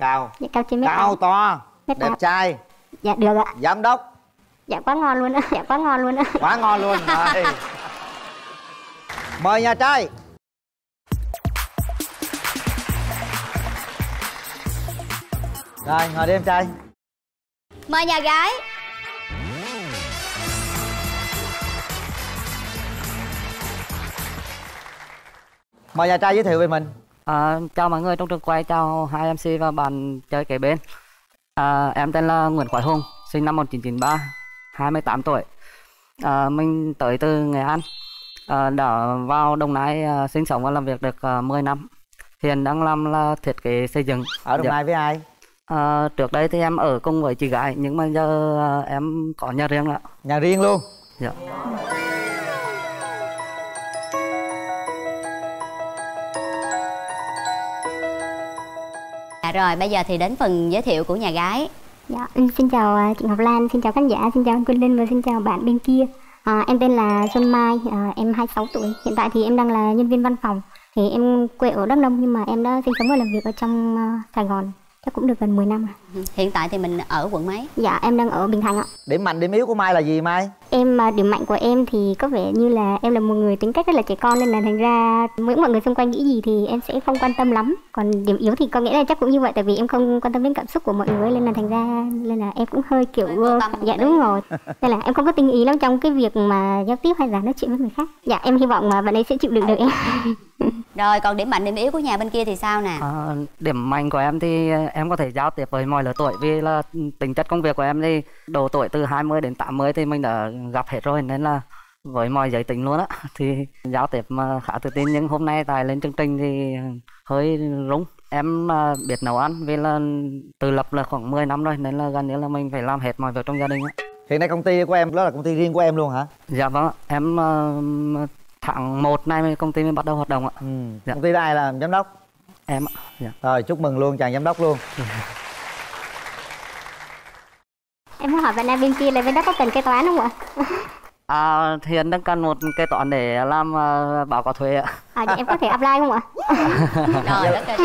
cao. Dạ cao trên mét cao tám. to. Mét đẹp tám. trai. Dạ được ạ. Giám đốc. Dạ quá ngon luôn ạ. Dạ quá ngon luôn ạ. Quá ngon luôn rồi. Mời nhà trai. Rồi ngồi đi em trai. Mời nhà gái. Mời nhà trai giới thiệu về mình À, chào mọi người trong trường quay, chào hai MC và bạn chơi kế bên. À, em tên là Nguyễn Quái Hùng, sinh năm 1993, 28 tuổi. À, mình tới từ Nghệ An, à, đã vào Đồng Nai à, sinh sống và làm việc được à, 10 năm. Hiện đang làm là thiết kế xây dựng. ở đồng Dạ. nai với ai À, trước đây thì em ở cùng với chị gái, nhưng mà giờ à, em có nhà riêng ạ. nhà riêng luôn Dạ. Rồi bây giờ thì đến phần giới thiệu của nhà gái. Dạ em xin chào à, chị Ngọc Lan xin chào khán giả xin chào anh Quân Linh và xin chào bạn bên kia. À, em tên là Xuân Mai à, em 26 tuổi. Hiện tại thì em đang là nhân viên văn phòng. Thì em quê ở Đắk Nông nhưng mà em đã sinh sống và làm việc ở trong à, Sài Gòn chắc cũng được gần 10 năm rồi Hiện tại thì mình ở quận mấy dạ em đang ở Bình Thạnh ạ điểm mạnh điểm yếu của mai là gì mai Em à, điểm mạnh của em thì có vẻ như là em là một người tính cách rất là trẻ con nên là thành ra mỗi mọi người xung quanh nghĩ gì thì em sẽ không quan tâm lắm. Còn điểm yếu thì có nghĩa là chắc cũng như vậy tại vì em không quan tâm đến cảm xúc của mọi người nên là thành ra nên là em cũng hơi kiểu dạ đúng rồi. Nên là em không có tinh ý lắm trong cái việc mà giao tiếp hay là nói chuyện với người khác. Dạ em hy vọng mà bạn ấy sẽ chịu đựng được em. Rồi còn điểm mạnh điểm yếu của nhà bên kia thì sao nè? À, điểm mạnh của em thì em có thể giao tiếp với mọi lứa tuổi. Vì là tính chất công việc của em thì độ tuổi từ 20 đến 80 thì mình đã gặp hết rồi nên là với mọi giới tính luôn á thì giao tiếp mà khá tự tin. Nhưng hôm nay tại lên chương trình thì hơi rúng em à, biết nấu ăn vì là tự lập là khoảng 10 năm rồi nên là gần như là mình phải làm hết mọi việc trong gia đình á. Hiện nay công ty của em đó là công ty riêng của em luôn hả? Dạ vâng em à, tháng 1 nay công ty mới bắt đầu hoạt động ạ ừ. Dạ. công ty ai làm giám đốc em ạ dạ. rồi chúc mừng luôn chàng giám đốc luôn em muốn hỏi bạn nam bên kia là bên đó có cần kế toán không ạ? À, hiện đang cần một kế toán để làm uh, báo cáo thuế ạ. À, dạ em có thể apply không ạ? Trời đất trời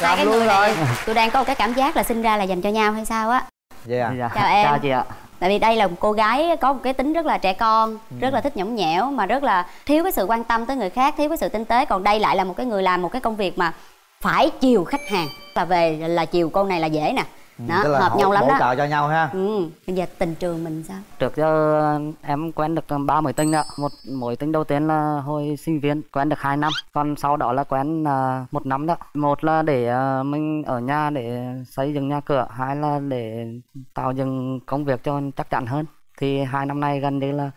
Hai cái người rồi. này tôi đang có một cái cảm giác là sinh ra là dành cho nhau hay sao á vậy à Dạ, Chào em. Chào chị ạ. Tại vì đây là một cô gái có một cái tính rất là trẻ con Rất là thích nhõng nhẽo Mà rất là thiếu cái sự quan tâm tới người khác Thiếu cái sự tinh tế. Còn đây lại là một cái người làm một cái công việc mà Phải chiều khách hàng. Là về là chiều cô này là dễ nè Đó, Ừ, Tức là hợp hỗ- nhau lắm hỗ đó trợ cho nhau ha Ừ, bây giờ tình trường mình sao? Trước giờ em quen được ba mối tình ạ. Một mối tình đầu tiên là hồi sinh viên quen được 2 năm, còn sau đó là quen à, một năm đó. Một là để à, mình ở nhà để xây dựng nhà cửa, hai là để tạo dựng công việc cho chắc chắn hơn. Thì hai năm nay gần như là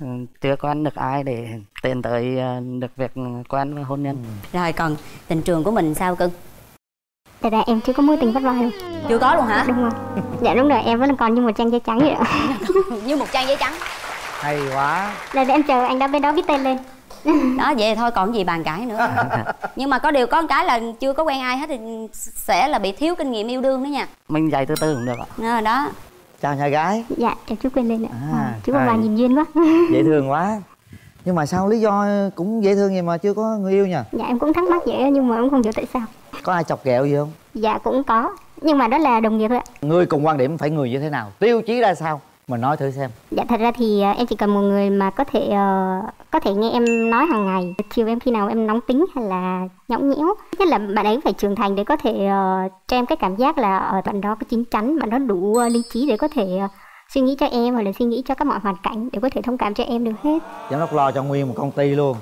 ừ, chưa quen được ai để tiến tới à, được việc quen hôn nhân. Rồi còn tình trường của mình sao cưng? Tại ra em chưa có mối tình vất vả luôn. Chưa có luôn hả? Đúng rồi. Dạ đúng rồi, em vẫn còn như một trang giấy trắng vậy ạ. Như một trang giấy trắng hay quá Đây để em chờ anh đã bên đó viết tên lên. Đó vậy thôi còn gì bàn cãi nữa Nhưng mà có điều có một cái là chưa có quen ai hết Thì sẽ là bị thiếu kinh nghiệm yêu đương đó nha Mình dạy từ từ cũng được ạ. Đó, đó. chào nhà gái Dạ, em chú quên lên ạ. À, À, chú bà nhìn duyên quá. dễ thương quá nhưng mà sao lý do cũng dễ thương vậy mà chưa có người yêu nha dạ em cũng thắc mắc vậy nhưng mà em không hiểu tại sao. có ai chọc ghẹo gì không Dạ cũng có, nhưng mà đó là đồng nghiệp thôi ạ. người cùng quan điểm phải người như thế nào tiêu chí ra sao mình nói thử xem Dạ thật ra thì à, em chỉ cần một người mà có thể ờ, có thể nghe em nói hàng ngày. Chiều em khi nào em nóng tính hay là nhõng nhẽo, nhất là bạn ấy phải trưởng thành để có thể ờ, cho em cái cảm giác là ở bạn đó có chín chắn, bạn đó đủ ờ, lý trí để có thể ờ, suy nghĩ cho em hoặc là suy nghĩ cho các mọi hoàn cảnh để có thể thông cảm cho em được hết. giám đốc lo cho nguyên một công ty luôn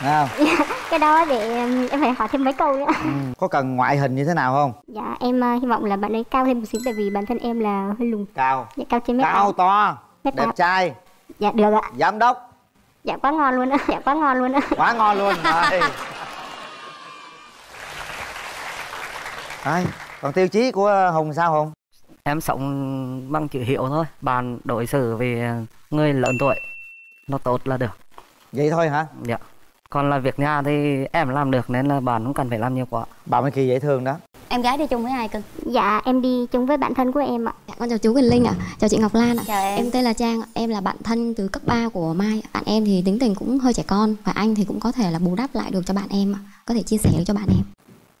không Cái đó để em em phải hỏi thêm mấy câu nữa. ừ. có cần ngoại hình như thế nào không Dạ em ờ, hy vọng là bạn ấy cao thêm một xíu tại vì bản thân em là hơi lùn. cao Dạ cao trên mét cao to Mét đẹp tám. trai Dạ được ạ. giám đốc Dạ quá ngon luôn á. Dạ quá ngon luôn á. quá ngon luôn rồi Đấy, còn tiêu chí của hùng sao hùng Em sống bằng chữ hiệu thôi. Bạn đối xử với người lớn tuổi nó tốt là được. vậy thôi hả Dạ. Còn là việc nhà thì em làm được nên là bạn không cần phải làm nhiều quá. bà mới kỳ dễ thương đó Em gái đi chung với ai cưng? Dạ em đi chung với bạn thân của em ạ. Dạ, con chào chú Quỳnh Linh ạ, chào chị Ngọc Lan ạ. Chào em. Em tên là Trang, em là bạn thân từ cấp 3 của Mai. Bạn em thì tính tình cũng hơi trẻ con và anh thì cũng có thể là bù đắp lại được cho bạn em, ạ. có thể chia sẻ được cho bạn em.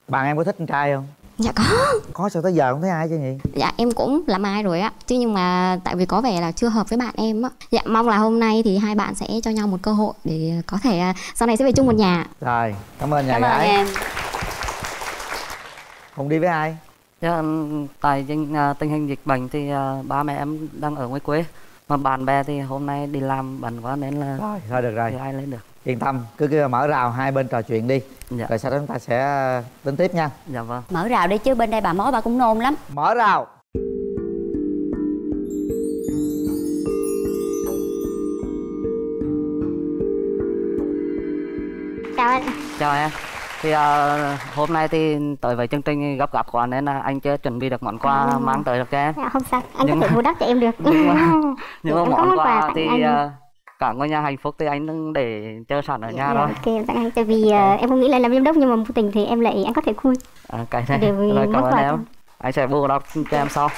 bạn em có thích con trai không dạ có. Có sao tới giờ không thấy ai chứ nhỉ? Dạ em cũng làm ai rồi á. Chứ nhưng mà tại vì có vẻ là chưa hợp với bạn em á. Dạ mong là hôm nay thì hai bạn sẽ cho nhau một cơ hội để có thể à, sau này sẽ về chung một nhà. Rồi cảm ơn nhà cảm ơn gái. em. Hùng đi với ai? Dạ, tại tình, à, tình hình dịch bệnh thì à, ba mẹ em đang ở ngoài quê. Mà bạn bè thì hôm nay đi làm bận quá nên là rồi thôi được rồi. chưa ai lên được yên tâm cứ, cứ mở rào hai bên trò chuyện đi. Dạ. Rồi sau đó chúng ta sẽ tính tiếp nha. Dạ vâng. Mở rào đi chứ bên đây bà mối bà cũng nôn lắm. Mở rào. Chào anh. Chào em. Thì à, hôm nay thì tới với chương trình gấp gáp quá nên là anh chưa chuẩn bị được món quà mang tới được cho em. Dạ, không sao. Anh Nhưng có thể bù đắp cho em được. nhưng mà nhưng mà có món quà quà thì anh. à, cả ngôi nhà hạnh phúc thì anh để chờ sẵn ở nhà Dạ, rồi ok em tặng anh tại vì ờ, em không nghĩ là làm giám đốc nhưng mà vô tình thì em lại anh có thể khui. À, cái này. Vì rồi cảm ơn em. anh. Sẽ bù đắp cho em sau.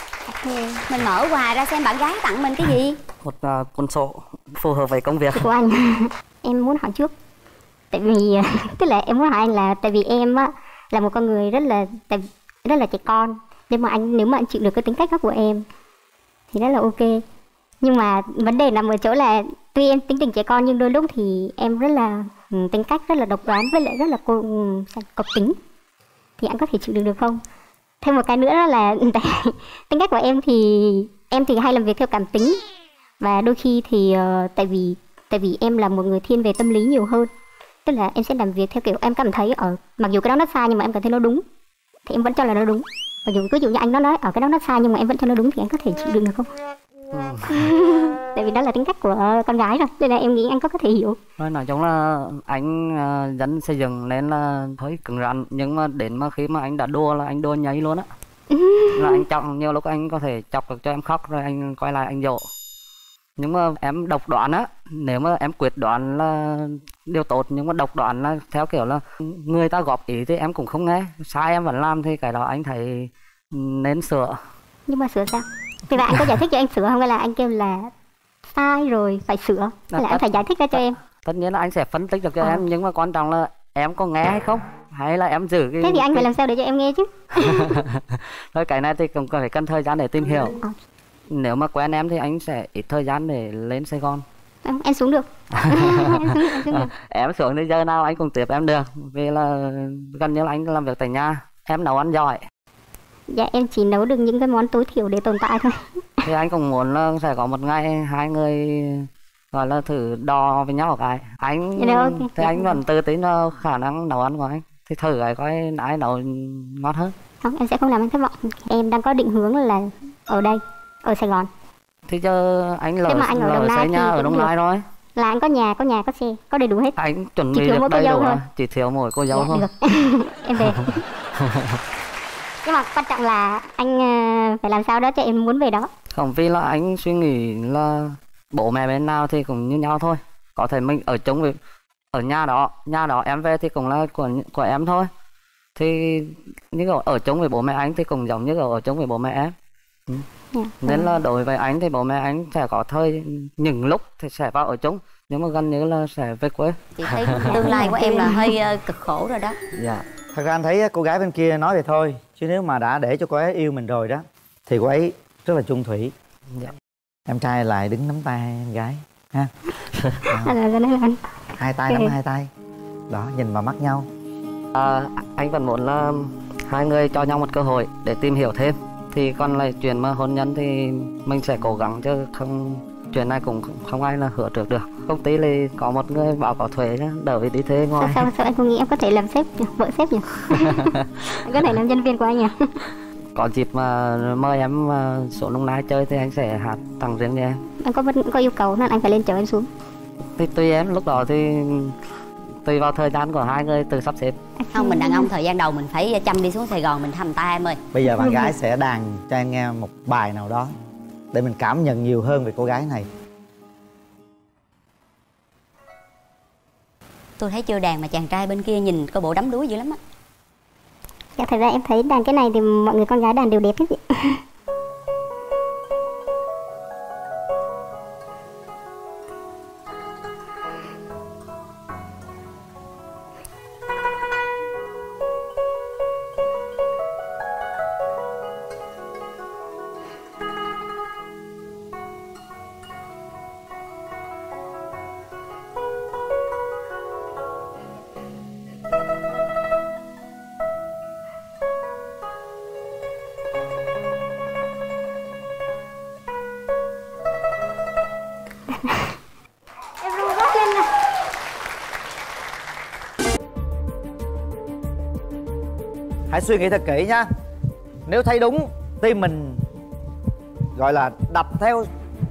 Mình mở quà ra xem bạn gái tặng mình cái gì. Một à, cuốn sổ phù hợp với công việc. Của anh. Em muốn hỏi trước. Tại vì ờ, tức là em muốn hỏi anh là tại vì em á là một con người rất là tại rất là trẻ con. Nhưng mà anh nếu mà anh chịu được cái tính cách đó của em thì rất là ok nhưng mà vấn đề nằm ở chỗ là tuy em tính tình trẻ con nhưng đôi lúc thì em rất là ừ, tính cách rất là độc đoán với lại rất là cô ừ, cộc tính. Thì anh có thể chịu được được không? Thêm một cái nữa là tính cách của em thì em thì hay làm việc theo cảm tính. Và đôi khi thì ờ, tại vì tại vì em là một người thiên về tâm lý nhiều hơn. Tức là em sẽ làm việc theo kiểu em cảm thấy ở, mặc dù cái đó nó sai nhưng mà em cảm thấy nó đúng. Thì em vẫn cho là nó đúng. Mặc dù ví dụ như anh nó nói ở cái đó nó sai nhưng mà em vẫn cho nó đúng thì anh có thể chịu đựng được không? tại vì đó là tính cách của ờ, con gái rồi nên là em nghĩ anh có có thể hiểu. Nói nói chung là anh à, dân xây dựng nên là hơi cứng rắn nhưng mà đến mà khi mà anh đã đua là anh đua nháy luôn á. Là anh chọc nhiều lúc anh có thể chọc được cho em khóc rồi anh quay lại anh dỗ. Nhưng mà em độc đoán á nếu mà em quyết đoán là điều tốt nhưng mà độc đoán là theo kiểu là người ta góp ý thì em cũng không nghe. Sai em vẫn làm thì cái đó anh thấy nên sửa. Nhưng mà sửa sao thì là anh có giải thích cho em sửa không? Hay là anh kêu là sai rồi phải sửa? Hay là anh phải giải thích ra cho em? tất nhiên là anh sẽ phân tích được cho Ờ. em nhưng mà quan trọng là em có nghe hay không? Hay là em giữ cái thế thì anh phải làm sao để cho em nghe chứ? Thôi cái này thì cũng phải cần thời gian để tìm hiểu. Ờ. nếu mà quen em thì anh sẽ ít thời gian để lên Sài Gòn. Em- em xuống được. Em xuống em xuống được. em xuống thì giờ nào anh cũng tiếp em được. Vì là gần như là anh làm việc tại nhà em nấu ăn giỏi dạ em chỉ nấu được những cái món tối thiểu để tồn tại thôi. Thì anh cũng muốn là sẽ có một ngày hai người gọi là thử đo với nhau cái anh Dạ được, ok. thì anh vẫn tự tin vào khả năng nấu ăn của anh. Thì thử cái coi ai nấu ngon hơn. Không em sẽ không làm anh thất vọng. Em đang có định hướng là ở đây ở Sài Gòn. Thì giờ anh lỡ, mà anh ở lỡ Đồng Nai xây nhà ở được. Nai rồi là anh có nhà có nhà có xe có đầy đủ hết. Anh chuẩn Chỉ bị thiếu được cô đầy dâu đủ thôi. chỉ thiếu mỗi cô dâu dạ, thôi. em về nhưng mà quan trọng là anh ờ, phải làm sao đó cho em muốn về đó. Không vì là anh suy nghĩ là bố mẹ bên nào thì cũng như nhau thôi. Có thể mình ở chung với ở nhà đó nhà đó em về thì cũng là của của em thôi. Thì như kiểu ở chung với bố mẹ anh thì cũng giống như kiểu ở chung với bố mẹ em. Dạ. nên là đối với anh thì bố mẹ anh sẽ có thời những lúc thì sẽ vào ở chung nhưng mà gần như là sẽ về quê. Chị thấy tương lai của em là hơi ờ, cực khổ rồi đó. Dạ. Thật ra anh thấy cô gái bên kia nói vậy thôi chứ nếu mà đã để cho cô ấy yêu mình rồi đó thì cô ấy rất là chung thủy. Dạ. em trai lại đứng nắm tay em gái ha? À, là, là, anh hai tay nắm hai tay. Đó nhìn vào mắt nhau. À, anh vẫn muốn là hai người cho nhau một cơ hội để tìm hiểu thêm. Thì còn lại chuyện mà hôn nhân thì mình sẽ cố gắng chứ không chuyện này cũng không, ai là hứa trước được. Công ty thì có một người bảo có thuế đỡ vì đi thuê sao, ngoài sao, sao anh không nghĩ em có thể làm sếp vợ sếp nhỉ? Anh có thể làm nhân viên của anh nhỉ? Có dịp mà mời em xuống Đông Nai chơi thì anh sẽ hát tặng riêng cho em. Anh có vẫn có yêu cầu nên anh phải lên chở em xuống. Thì tùy em lúc đó thì tùy vào thời gian của hai người tự sắp xếp. Không mình đàn ông thời gian đầu mình phải chăm đi xuống sài gòn mình thăm ta em ơi. Bây giờ bạn gái sẽ đàn cho em nghe một bài nào đó để mình cảm nhận nhiều hơn về cô gái này. Tôi thấy chưa đàn mà chàng trai bên kia nhìn coi bộ đắm đuối dữ lắm á. Dạ thật ra em thấy đàn cái này thì mọi người con gái đàn đều đẹp hết chị suy nghĩ thật kỹ nhá. Nếu thấy đúng tim mình gọi là đập theo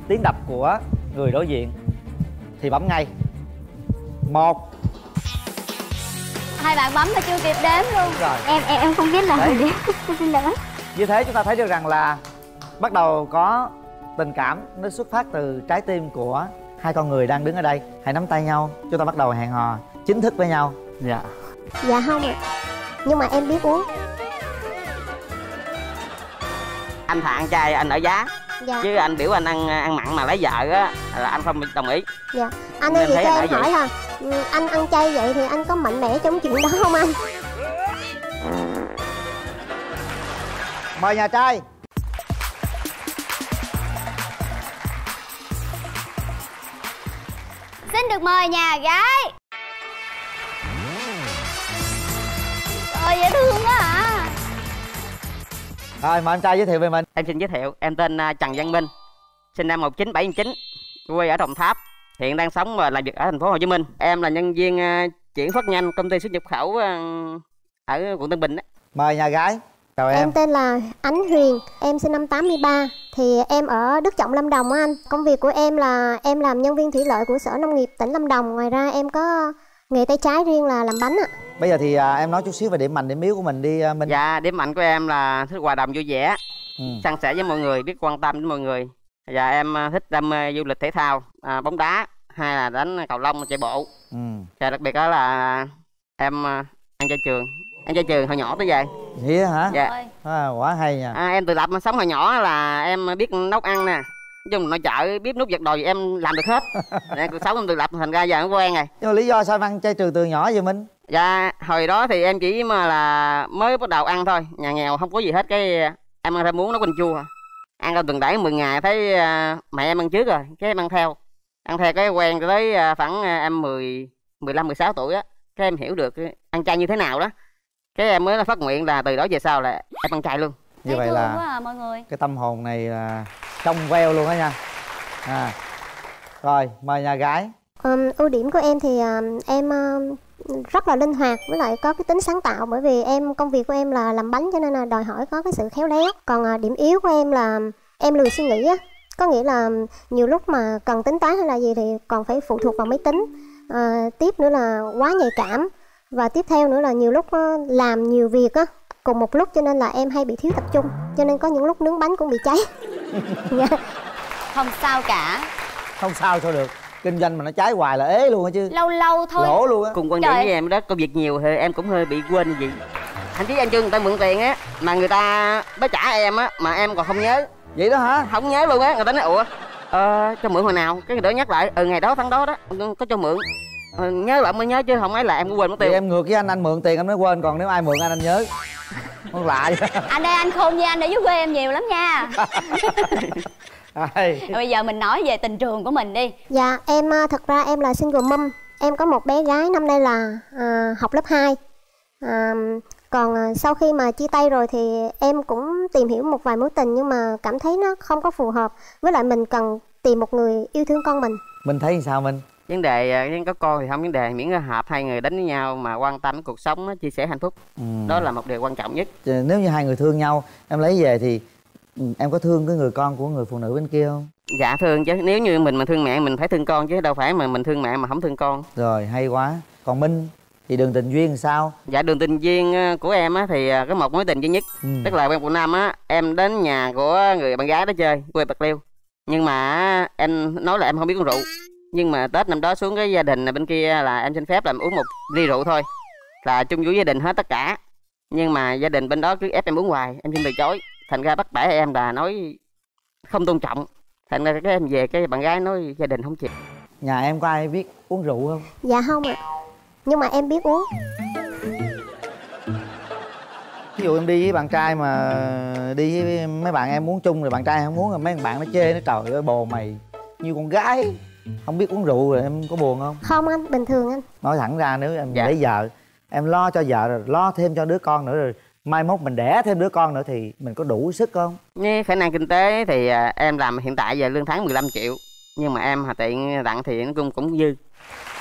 tiếng đập của người đối diện thì bấm ngay. Một. Hai bạn bấm mà chưa kịp đếm luôn. Rồi. Em em em không biết là Đấy. gì xin lỗi. Như thế chúng ta thấy được rằng là bắt đầu có tình cảm nó xuất phát từ trái tim của hai con người đang đứng ở đây. Hãy nắm tay nhau chúng ta bắt đầu hẹn hò chính thức với nhau. Dạ. Dạ không ạ. Nhưng mà em biết uống anh thà ăn chay anh ở giá. Dạ. Chứ anh biểu anh ăn ăn mặn mà lấy vợ á là anh không đồng ý. Dạ. Anh ơi vậy cho anh em hỏi ha. Ừ, anh ăn chay vậy thì anh có mạnh mẽ trong chuyện đó không anh? Mời nhà trai. Xin được mời nhà gái. Trời dễ thương rồi mời anh trai giới thiệu về mình. Em xin giới thiệu em tên à, Trần Văn Minh sinh năm 1979 quê ở Đồng Tháp hiện đang sống và làm việc ở thành phố Hồ Chí Minh. Em là nhân viên à, chuyển phát nhanh công ty xuất nhập khẩu à, ở quận Tân Bình đó. mời nhà gái chào em, Em tên là Ánh Huyền, em sinh năm 83 Thì em ở Đức Trọng, Lâm Đồng á anh. Công việc của em là em làm nhân viên thủy lợi của Sở Nông nghiệp tỉnh Lâm Đồng. Ngoài ra em có nghề tay trái riêng là làm bánh ạ. Bây giờ thì à, em nói chút xíu về điểm mạnh điểm yếu của mình đi à, minh. Dạ điểm mạnh của em là thích hòa đồng vui vẻ ừ. san sẻ với mọi người biết quan tâm đến mọi người. Và em à, thích đam mê du lịch thể thao à, bóng đá hay là đánh cầu lông chạy bộ. Ừ. Và đặc biệt đó là em à, ăn chơi trường ăn chơi trường hồi nhỏ tới giờ. Vậy á hả? Dạ. À, quá hay nha. À, em tự lập mà sống hồi nhỏ là em biết nấu ăn nè chung nội chợ bếp nút giặt đồ gì em làm được hết. Nè, cuộc sống em tự lập thành ra giờ nó quen rồi. Nhưng mà lý do sao em ăn chay trường từ nhỏ vậy minh? Dạ hồi đó thì em chỉ mà là mới bắt đầu ăn thôi. Nhà nghèo không có gì hết cái em ăn ra muốn nấu canh chua. À. ăn ra tuần đẩy 10 ngày thấy à, mẹ em ăn trước rồi cái em ăn theo. Ăn theo cái quen tới à, khoảng à, em 10 15 16 tuổi á cái em hiểu được ăn chay như thế nào đó. Cái em mới phát nguyện là từ đó về sau là em ăn chay luôn như vậy là quá à mọi người. cái tâm hồn này là trong veo luôn á nha. À rồi mời nhà gái. Ừm, ưu điểm của em thì ừm, em ừm, rất là linh hoạt với lại có cái tính sáng tạo bởi vì em công việc của em là làm bánh cho nên là đòi hỏi có cái sự khéo léo. Còn à, điểm yếu của em là em lười suy nghĩ á. Có nghĩa là nhiều lúc mà cần tính toán hay là gì thì còn phải phụ thuộc vào máy tính. À, tiếp nữa là quá nhạy cảm. Và tiếp theo nữa là nhiều lúc làm nhiều việc á cùng một lúc cho nên là em hay bị thiếu tập trung cho nên có những lúc nướng bánh cũng bị cháy. Dạ. không sao cả. Không sao sao được. Kinh doanh mà nó trái hoài là ế luôn á chứ. Lâu lâu thôi. Lỗ luôn á. Cùng quan điểm với em đó công việc nhiều thì em cũng hơi bị quên gì. Thậm chí em chưa người ta mượn tiền á mà người ta mới trả em á mà em còn không nhớ. Vậy đó hả? Không nhớ luôn á người ta nói ủa ờ, cho mượn hồi nào? Cái người đó nhắc lại ừ ngày đó tháng đó đó có cho mượn ờ, nhớ lại mới nhớ chứ không ấy là em cũng quên mất thì tiêu. em ngược với anh anh mượn tiền em mới quên còn nếu ai mượn anh anh nhớ. Không lạ vậy. Anh đây anh khôn như anh ở dưới quê em nhiều lắm nha. Bây giờ mình nói về tình trường của mình đi. Dạ em à, thật ra em là single mom Em có một bé gái năm nay là à, học lớp 2 à, Còn sau khi mà chia tay rồi thì em cũng tìm hiểu một vài mối tình Nhưng mà cảm thấy nó không có phù hợp. Với lại mình cần tìm một người yêu thương con mình. Mình thấy sao minh vấn đề ờ, có con thì không vấn đề miễn là hợp hai người đánh với nhau mà quan tâm cuộc sống chia sẻ hạnh phúc. Ừ. đó là một điều quan trọng nhất. Nếu như hai người thương nhau em lấy về thì ừ, em có thương cái người con của người phụ nữ bên kia không? Dạ thương chứ. Nếu như mình mà thương mẹ mình phải thương con chứ. Đâu phải mà mình thương mẹ mà không thương con. Rồi hay quá. Còn minh thì đường tình duyên sao? Dạ đường tình duyên ờ, của em á thì ờ, có một mối tình duy nhất. Ừ. tức là quen quận năm á em đến nhà của người bạn gái đó chơi quê bạc liêu. Nhưng mà em nói là em không biết uống rượu nhưng mà tết năm đó xuống cái gia đình bên kia là em xin phép làm uống một ly rượu thôi. Là chung vui gia đình hết tất cả. Nhưng mà gia đình bên đó cứ ép em uống hoài em xin từ chối. Thành ra bắt bẻ em là nói không tôn trọng. Thành ra cái em về cái bạn gái nói gia đình không chịu. Nhà em có ai biết uống rượu không? Dạ không ạ. Nhưng mà em biết uống. Ví dụ em đi với bạn trai mà đi với mấy bạn em muốn chung rồi bạn trai không muốn rồi mấy bạn nó chê nó trời ơi bồ mày. Như con gái không biết uống rượu rồi em có buồn không? Không anh, bình thường anh. Nói thẳng ra nếu em Dạ. lấy vợ em lo cho vợ rồi lo thêm cho đứa con nữa rồi mai mốt mình đẻ thêm đứa con nữa thì mình có đủ sức không? Với khả năng kinh tế thì à, em làm hiện tại giờ lương tháng 15 triệu nhưng mà em hà tiện tặng thì nó cũng cũng dư.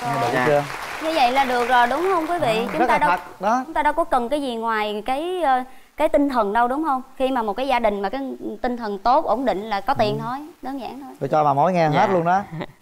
Nghe đủ Dạ. chưa? Như vậy là được rồi đúng không quý vị? Chúng rất ta đâu thật đó. chúng ta đâu có cần cái gì ngoài cái ờ, cái tinh thần đâu đúng không? Khi mà một cái gia đình mà cái tinh thần tốt ổn định là có tiền thôi đơn giản thôi. Tôi cho bà mối nghe Dạ. hết luôn đó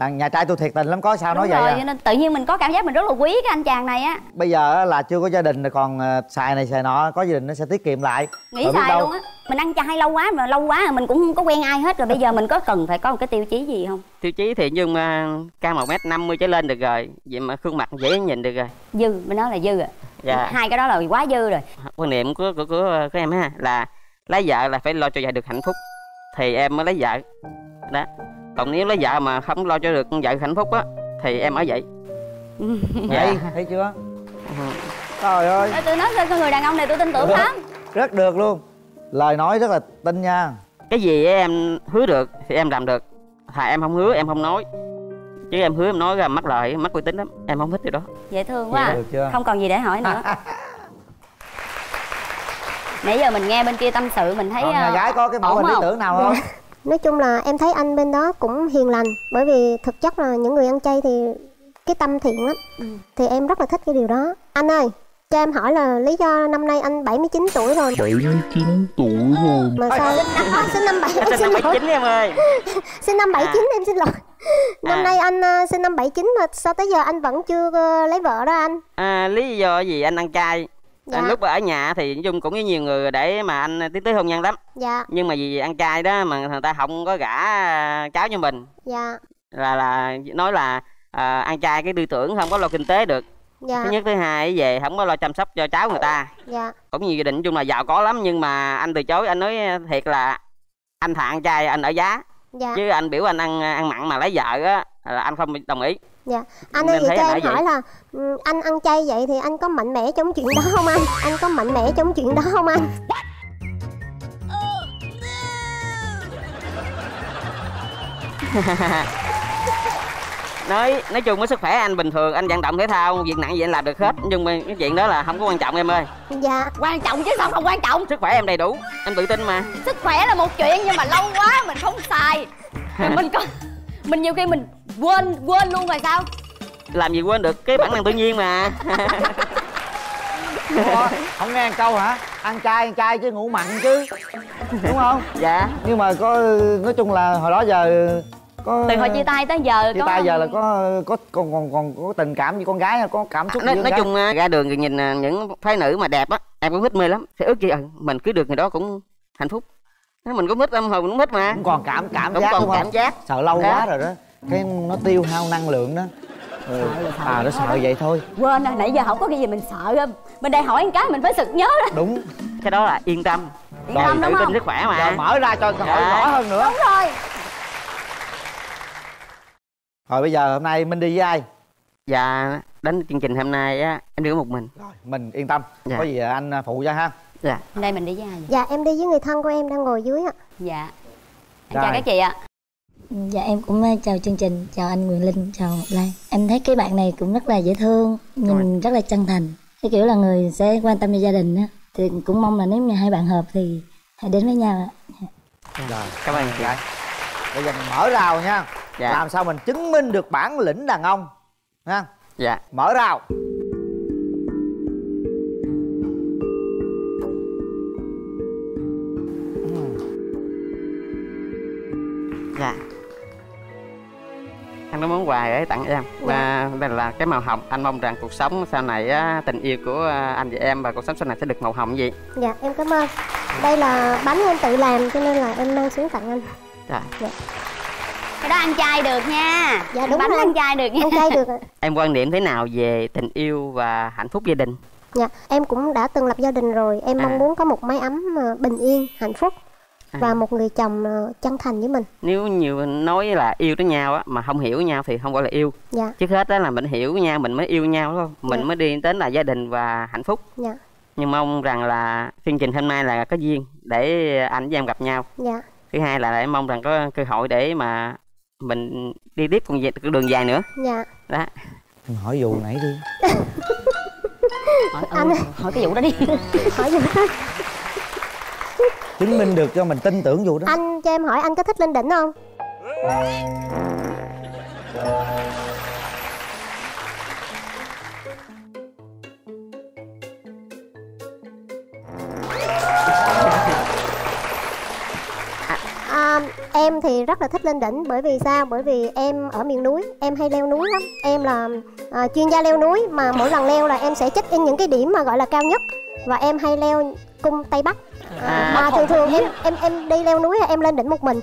đàn nhà trai tôi thiệt tình lắm có sao nói đúng vậy rồi à. cho nên tự nhiên mình có cảm giác mình rất là quý cái anh chàng này á. Bây giờ á là chưa có gia đình rồi còn ờ, xài này xài nọ có gia đình nó sẽ tiết kiệm lại. Nghĩ Rồi sai đâu- luôn á. Mình ăn chay lâu quá mà lâu quá rồi mình cũng không có quen ai hết rồi bây giờ mình có cần phải có một cái tiêu chí gì không? Tiêu chí thì nhưng mà cao một mét năm mươi trở lên được rồi vậy mà khuôn mặt dễ nhìn được rồi. Dư mình nói là dư rồi dạ. Hai cái đó là quá dư rồi. Quan niệm của của của, của em ha là lấy vợ là phải lo cho vợ được hạnh phúc. Thì em mới lấy vợ. Đó còn nếu lấy vợ mà không lo cho được vợ hạnh phúc á thì em ở vậy. Vậy thấy chưa? Trời ơi. Tôi nói cái người đàn ông này tôi tin tưởng lắm. Rất được luôn. Lời nói rất là tinh nha. Cái gì em hứa được thì em làm được. Thà em không hứa em không nói. Chứ em hứa em nói ra mất lời mất uy tín lắm. Em không thích điều đó. Dễ thương quá Vậy à. được chưa? không còn gì để hỏi nữa. Nãy giờ mình nghe bên kia tâm sự mình thấy còn nhà ờ, gái có cái mẫu hình lý tưởng nào không nói chung là em thấy anh bên đó cũng hiền lành bởi vì thực chất là những người ăn chay thì cái tâm thiện lắm. Thì em rất là thích cái điều đó. Anh ơi cho em hỏi là lý do năm nay anh 79 tuổi rồi. 79 tuổi rồi. Mà sao? Sinh năm bảy em sinh xin năm lỗi 79 em ơi. Sinh năm 79 em xin lỗi. Năm À. nay anh ờ, sinh năm 79 mà sao tới giờ anh vẫn chưa ờ, lấy vợ đó anh? À, lý do gì anh ăn chay Dạ. lúc ở nhà thì nói chung cũng với nhiều người để mà anh tiến tới hôn nhân lắm. Dạ. Nhưng mà vì ăn chay đó mà người ta không có gả à, cháu cho mình. Dạ. Là là nói là à, ăn chay cái tư tưởng không có lo kinh tế được. Dạ. Thứ nhất thứ hai về không có lo chăm sóc cho cháu người ta. Dạ. Cũng nhiều gia đình chung là giàu có lắm nhưng mà anh từ chối anh nói thiệt là anh thà ăn chay anh ở giá. Dạ. Chứ anh biểu anh ăn ăn mặn mà lấy vợ á là anh không đồng ý dạ. Anh ơi vậy cho em hỏi là ừ, anh ăn chay vậy thì anh có mạnh mẽ trong chuyện đó không anh? Anh có mạnh mẽ trong chuyện đó không anh? Nói nói chung với sức khỏe anh bình thường anh vận động thể thao việc nặng gì anh làm được hết. Nhưng mà cái chuyện đó là không có quan trọng em ơi. Dạ. Quan trọng chứ sao không quan trọng? Sức khỏe em đầy đủ em tự tin mà. Sức khỏe là một chuyện nhưng mà lâu quá mình không xài. Mình có mình nhiều khi mình quên quên luôn rồi sao? Làm gì quên được cái bản năng tự nhiên mà. Ủa, không nghe câu hả? Ăn chay ăn chay chứ ngủ mặn chứ. Đúng không? Dạ. Nhưng mà có nói chung là hồi đó giờ có từ hồi chia tay tới giờ chia có tay giờ là có có còn còn còn có tình cảm với con gái có cảm xúc nói, con nói gái? chung á, ra đường thì nhìn à, những phái nữ mà đẹp á em cũng thích mê lắm. Thì ước gì ừ, mình cứ được người đó cũng hạnh phúc. Thế mình cũng thích âm hồn cũng thích mà. Cũng còn cảm cảm cũng giác còn cảm giác. Sợ lâu Đó. quá rồi đó cái nó tiêu hao năng lượng đó. Ừ. à nó sợ vậy thôi. Quên rồi nãy giờ không có cái gì mình sợ không mình đây hỏi một cái mình phải sực nhớ đó. Đúng. Cái đó là yên tâm. Yên tâm, tự đúng tin không? sức khỏe rồi mà mở ra cho cơ hội Dạ. rõ hơn nữa. Đúng rồi. Rồi bây giờ hôm nay minh đi với ai? Dạ đến chương trình hôm nay á em đi có một mình. Rồi mình yên tâm. Dạ. có gì anh phụ cho ha. Dạ. Đây mình đi với ai vậy? Dạ em đi với người thân của em đang ngồi dưới ạ. Dạ. Em Rồi. chào các chị ạ Dạ em cũng ờ, chào chương trình, chào anh Nguyễn Linh, chào Ngọc Lan. Em thấy cái bạn này cũng rất là dễ thương, nhìn rất là chân thành. Cái kiểu là người sẽ quan tâm cho gia đình á. Thì cũng mong là nếu như hai bạn hợp thì hãy đến với nhau ạ. Rồi cảm ơn chị Dạ. bây giờ mình mở rào nha. Dạ. làm sao mình chứng minh được bản lĩnh đàn ông ha? Dạ. Mở rào. Dạ anh có món quà để tặng em. Và đây là cái màu hồng. Anh mong rằng cuộc sống sau này á, tình yêu của à, anh và em và cuộc sống sau này sẽ được màu hồng vậy dạ em cảm ơn. Đây là bánh em tự làm cho nên là em mang xuống tặng anh. Dạ. cái đó ăn chay được nha. Dạ, đúng bánh rồi. ăn chay được nha. Ăn chay được ạ. Em quan niệm thế nào về tình yêu và hạnh phúc gia đình? Dạ em cũng đã từng lập gia đình rồi. Em À. mong muốn có một mái ấm ờ, bình yên hạnh phúc À. và một người chồng ờ, chân thành với mình. Nếu nhiều nói là yêu tới nhau á mà không hiểu nhau thì không gọi là yêu. Dạ. Trước hết đó là mình hiểu nhau mình mới yêu nhau đúng không? Mình Dạ. mới đi đến là gia đình và hạnh phúc. Dạ. Nhưng mong rằng là chương trình hôm nay là có duyên để anh với em gặp nhau. Dạ. Thứ hai là em mong rằng có cơ hội để mà mình đi tiếp con đường dài nữa. Dạ. Đó. Em hỏi vụ nãy đi. Hỏi, ừ, hỏi cái vụ đó đi. Hỏi gì nữa? chứng minh được cho mình tin tưởng vụ đó. Anh cho em hỏi anh có thích lên đỉnh không? À, à, em thì rất là thích lên đỉnh bởi vì sao? Bởi vì em ở miền núi. Em hay leo núi lắm. Em là à, chuyên gia leo núi. Mà mỗi lần leo là em sẽ check in những cái điểm mà gọi là cao nhất. Và em hay leo cung tây bắc à, mà thường thường em em em đi leo núi là em lên đỉnh một mình.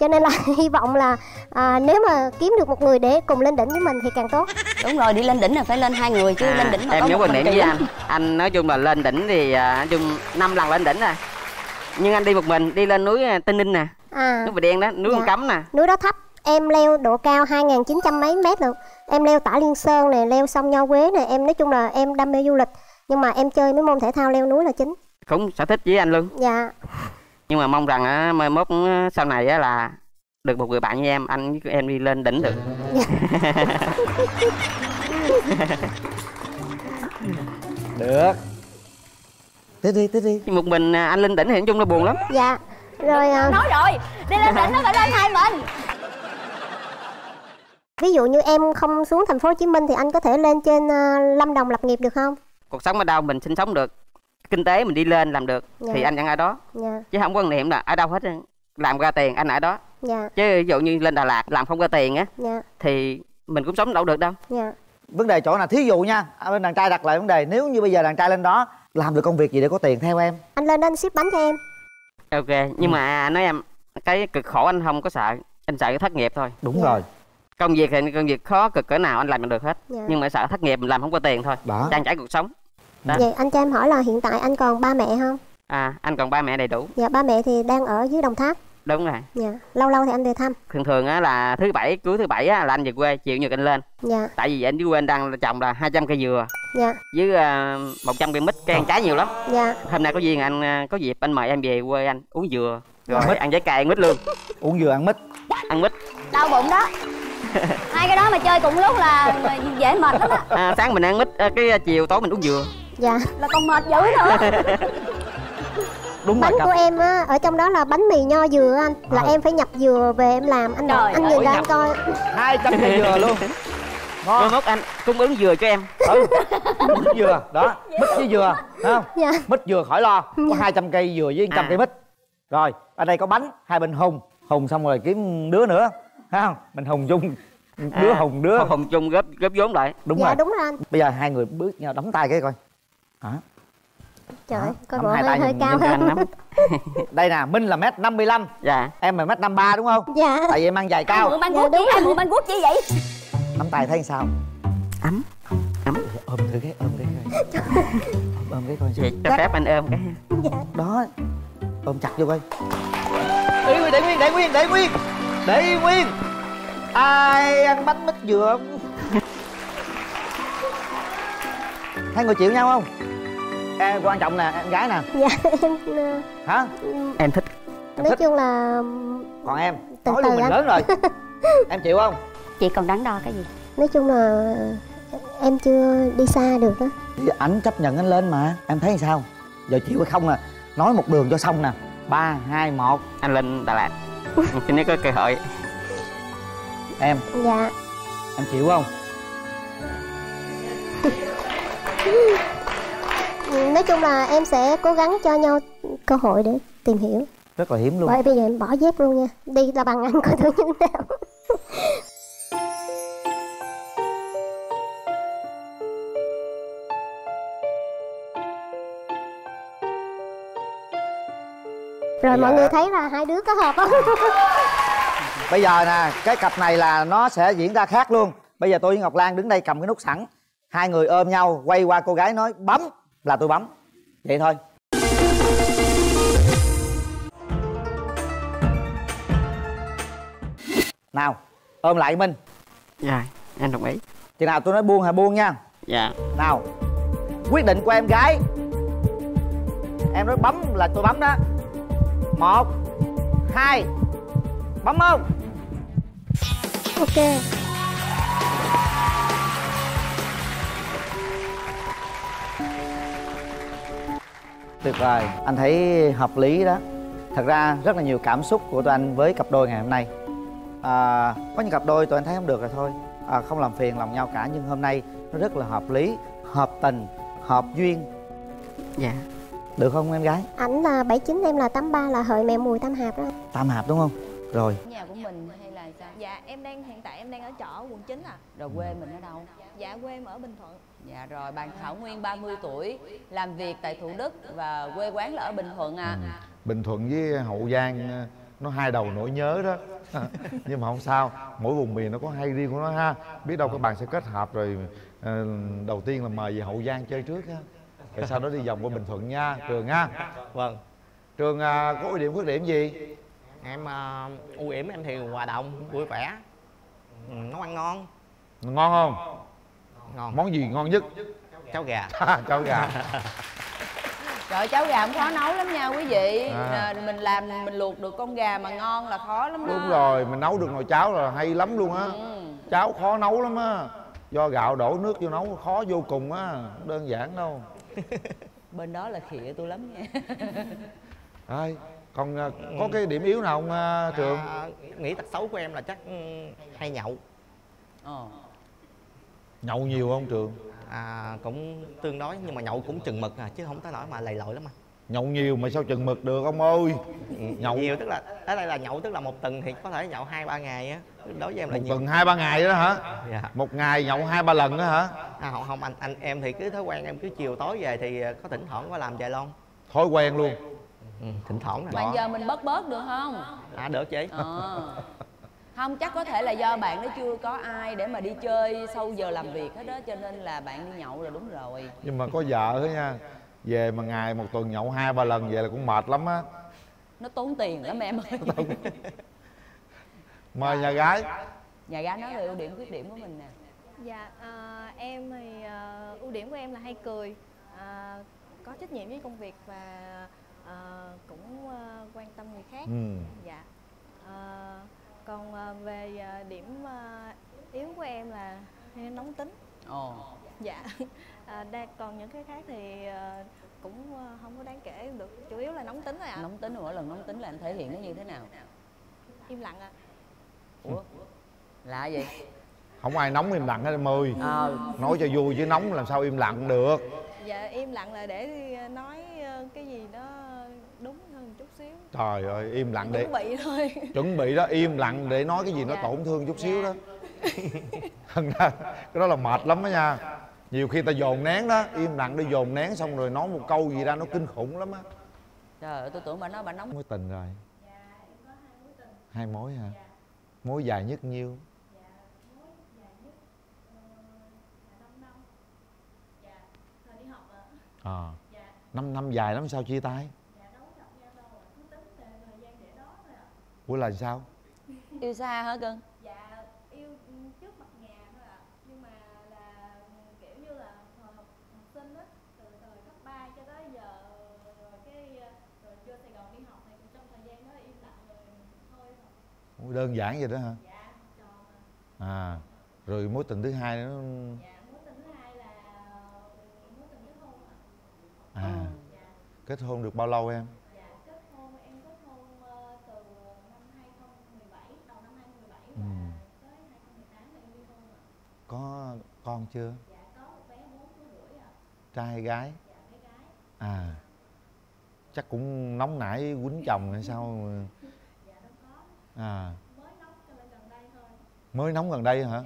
Cho nên là hy vọng là à, nếu mà kiếm được một người để cùng lên đỉnh với mình thì càng tốt. Đúng rồi đi lên đỉnh là phải lên hai người chứ lên đỉnh mà em có nhớ quan điểm với anh anh nói chung là lên đỉnh thì à, nói chung năm lần lên đỉnh rồi nhưng anh đi một mình đi lên núi à, Tây Ninh nè. À núi Bà Đen đó núi Dạ. Cấm nè. Núi đó thấp em leo độ cao 2.900 mấy mét được em leo tả liên sơn này leo sông nho quế này em nói chung là em đam mê du lịch. Nhưng mà em chơi mấy môn thể thao leo núi là chính cũng sở thích với anh luôn dạ. Nhưng mà mong rằng á, mai mốt sau này á là được một người bạn như em anh với em đi lên đỉnh được. Được. Tiếp đi tiếp đi. Một mình à, anh lên đỉnh thì nói chung là buồn lắm. Dạ. Rồi à, nói rồi đi lên đỉnh nó phải lên hai mình. Ví dụ như em không xuống thành phố Hồ Chí Minh thì anh có thể lên trên à, Lâm Đồng lập nghiệp được không? Cuộc sống ở đâu mình sinh sống được kinh tế mình đi lên làm được Dạ. thì anh vẫn ở đó. Dạ. Chứ không có quan niệm là ở đâu hết làm ra tiền anh ở đó. Dạ. Chứ ví dụ như lên Đà Lạt làm không ra tiền á dạ. thì mình cũng sống đâu được đâu. Dạ. Vấn đề chỗ nào? Thí dụ nha à, bên đàn trai đặt lại vấn đề nếu như bây giờ đàn trai lên đó làm được công việc gì để có tiền theo em? Anh lên anh ship bánh cho em. Ok Ừ. nhưng mà nói em cái cực khổ anh không có sợ anh sợ cái thất nghiệp thôi. Đúng Dạ. rồi. Công việc thì công việc khó cực cỡ nào anh làm được hết. Dạ. nhưng mà sợ thất nghiệp mình làm không có tiền thôi. Đó. Trang trải cuộc sống Đó. vậy anh cho em hỏi là hiện tại anh còn ba mẹ không? À anh còn ba mẹ đầy đủ. Dạ ba mẹ thì đang ở dưới Đồng Tháp. Đúng rồi. Dạ lâu lâu thì anh về thăm. Thường thường á là thứ bảy cuối thứ bảy á là anh về quê chiều nhật anh lên. Dạ. Tại vì anh dưới quê anh đang trồng là 200 cây dừa. Dạ. Với uh, 100 cây mít cây ăn trái nhiều lắm. Dạ. Hôm nay có duyên anh à, có dịp anh mời em về quê anh uống dừa. Rồi Mít. ăn trái cây ăn mít luôn. Uống dừa ăn mít. Ăn mít. Đau bụng đó. Hai cái đó mà chơi cùng lúc là dễ mệt lắm á. À, sáng mình ăn mít à, cái chiều tối mình uống dừa dạ. Là còn mệt dữ nữa. Đúng rồi bánh cặp của em á ở trong đó là bánh mì nho dừa anh. Là Ờ. em phải nhập dừa về em làm. Anh Trời anh nhìn ra anh coi. Hai trăm cây dừa luôn. Ngon. Mốt anh cung ứng dừa cho em. Ừ mít dừa đó mít với dừa thấy không? Dạ. Mít dừa khỏi lo có 200 cây dừa với 100 À. cây mít. Rồi ở đây có bánh hai bên hùng. Hùng xong rồi kiếm đứa nữa thấy không? Mình hùng chung đứa À, hùng đứa. Hùng chung góp góp vốn lại. Đúng dạ rồi. đúng rồi anh. Bây giờ hai người bước nhau đóng tay cái coi hả? Trời ơi, coi bộ hai hơi tay hơi cao hơn. nắm đây nè minh là mét 55 dạ. Em là mét 53 đúng không? Dạ. Tại vì em ăn dài cao. mượn băng Dạ, chi ai mượn guốc chi vậy? Nắm tay thấy sao? Ấm ôm thử cái ôm cái coi. Ôm, ôm cái coi vậy cho phép anh ôm cái đó ôm chặt vô coi. Để nguyên để nguyên để nguyên để nguyên. Để nguyên. Ai ăn bánh mít dừa hai người chịu nhau không? Em quan trọng nè em gái nè. Dạ em ờ, hả? em thích. Nói thích. chung là còn em Từ nói từ luôn mình anh. lớn rồi. Em chịu không? Chị còn đắn đo cái gì? Nói chung là em chưa đi xa được đó ảnh chấp nhận anh lên mà em thấy sao? Giờ chịu hay không à? Nói một đường cho xong nè. Ba hai một. Anh lên Đà Lạt. Khi nếu có cơ hội. Em. Dạ. Em chịu không nói chung là em sẽ cố gắng cho nhau cơ hội để tìm hiểu. Rất là hiếm luôn. Vậy bây giờ em bỏ dép luôn nha. Đi là bằng anh coi thử như thế nào. Rồi mọi Dạ. người thấy là hai đứa có hợp không? bây giờ nè cái cặp này là nó sẽ diễn ra khác luôn. Bây giờ tôi với ngọc lan đứng đây cầm cái nút sẵn. Hai người ôm nhau quay qua cô gái nói bấm là tôi bấm. Vậy thôi. Nào ôm lại minh. Dạ em đồng ý. Chừng nào tôi nói buông hay buông nha. Dạ. Nào quyết định của em gái. Em nói bấm là tôi bấm đó. Một hai bấm không? Ok tuyệt vời. Anh thấy hợp lý đó. Thật ra rất là nhiều cảm xúc của tụi anh với cặp đôi ngày hôm nay. À, có những cặp đôi tụi anh thấy không được rồi thôi. À, không làm phiền lòng nhau cả nhưng hôm nay nó rất là hợp lý hợp tình hợp duyên. Dạ. Được không em gái? Ảnh là 79 em là 83 là hợi mẹ mùi tam hạp đó. Tam hạp đúng không? Rồi. Nhà của mình hay là sao? Dạ em đang hiện tại em đang ở trọ quận 9 à. Rồi quê mình ở đâu? Dạ quê em ở bình thuận dạ rồi bạn thảo nguyên 30 tuổi làm việc tại thủ đức và quê quán là ở bình thuận à. Bình thuận với hậu giang ờ, nó hai đầu nỗi nhớ đó. Nhưng mà không sao mỗi vùng miền nó có hay riêng của nó ha. Biết đâu các bạn sẽ kết hợp rồi ờ, đầu tiên là mời về hậu giang chơi trước ha. Rồi sau đó đi vòng qua bình thuận nha trường ha. Vâng. Trường à, có ưu điểm khuyết điểm gì? Em uh, ưu điểm em thì hòa đồng vui vẻ. Ừ, nấu ăn ngon. Ngon không ngon. Món gì ngon nhất? Cháo gà. Cháo gà. Trời cháo gà cũng khó nấu lắm nha quý vị. À. à. Mình làm mình luộc được con gà mà ngon là khó lắm đó. Đúng rồi mình nấu được nồi cháo là hay lắm luôn á. Ừ. cháo khó nấu lắm á. Do gạo đổ nước vô nấu khó vô cùng á đơn giản đâu. Bên đó là khịa tôi lắm nha. Ai, còn à, có cái điểm yếu nào không à, trường? À, nghĩ tật xấu của em là chắc ừ, hay nhậu. Ờ. nhậu nhiều không trường? À, cũng tương đối nhưng mà nhậu cũng chừng mực à chứ không tới nỗi mà lầy lội lắm à nhậu nhiều mà sao chừng mực được ông ơi? Nhậu nhiều tức là ở đây là nhậu tức là một tuần thì có thể nhậu hai ba ngày á. Đối với em là một nhiều. tuần hai ba ngày đó hả? Dạ. Một ngày nhậu hai ba lần đó hả? À, không không anh anh em thì cứ thói quen em cứ chiều tối về thì ờ, có thỉnh thoảng có làm vài lon. Thói quen luôn. Ừ, thỉnh thoảng Mà là giờ mình bớt bớt được không? À được chị. Ờ. Không chắc có thể là do bạn đó chưa có ai để mà đi chơi sau giờ làm việc hết đó Cho nên là bạn đi nhậu là đúng rồi. Nhưng mà có vợ đó nha. Về mà ngày một tuần nhậu hai ba lần về là cũng mệt lắm á. Nó tốn tiền lắm em ơi. Mời nhà gái. Nhà gái nói về ưu điểm khuyết điểm của mình nè. Dạ à, em thì à, ưu điểm của em là hay cười. À, có trách nhiệm với công việc và à, cũng à, quan tâm người khác. Ừ. dạ. À, còn à, về à, điểm à, yếu của em là hay nóng tính. Ồ. Dạ. À, đa, còn những cái khác thì à, cũng à, không có đáng kể được. Chủ yếu là nóng tính thôi ạ. Nóng tính mỗi lần nóng tính là anh thể hiện nó như thế nào? Im lặng ạ. Ủa? Lạ vậy? Không ai nóng im lặng hết em ơi. Ờ. nói cho vui chứ nóng làm sao im lặng được. Dạ im lặng là để à, nói à, cái gì đó xíu. Trời ơi im lặng để chuẩn bị thôi. chuẩn bị đó im lặng để nói cái gì nó Dạ. tổn thương chút xíu đó. Thành ra cái đó là mệt lắm đó nha. Nhiều khi ta dồn nén đó im lặng để dồn nén xong rồi nói một câu gì ra nó kinh khủng lắm á. Trời ơi tôi tưởng bà nói bà nóng. Mối tình rồi. Hai mối hả? Mối dài nhất nhiêu? À năm năm dài lắm sao chia tay ủa là sao? Yêu xa hả cưng dạ yêu trước mặt nhà thôi ạ. Nhưng mà là kiểu như là hồi học sinh á từ thời cấp 3 cho tới giờ rồi cái rồi vô Sài Gòn đi học này trong thời gian đó im lặng rồi thôi Ủa, đơn giản vậy đó hả? Dạ tròn à rồi mối tình thứ hai nó dạ mối tình thứ hai là mối tình kết hôn ạ. À kết hôn được bao lâu em con chưa? Dạ có một bé 4 tuổi rưỡi ạ. Trai gái? Dạ bé gái. À chắc cũng nóng nảy quýnh chồng hay sao? Mà- dạ đâu có. À. Mới nóng gần đây thôi. Mới nóng gần đây hả?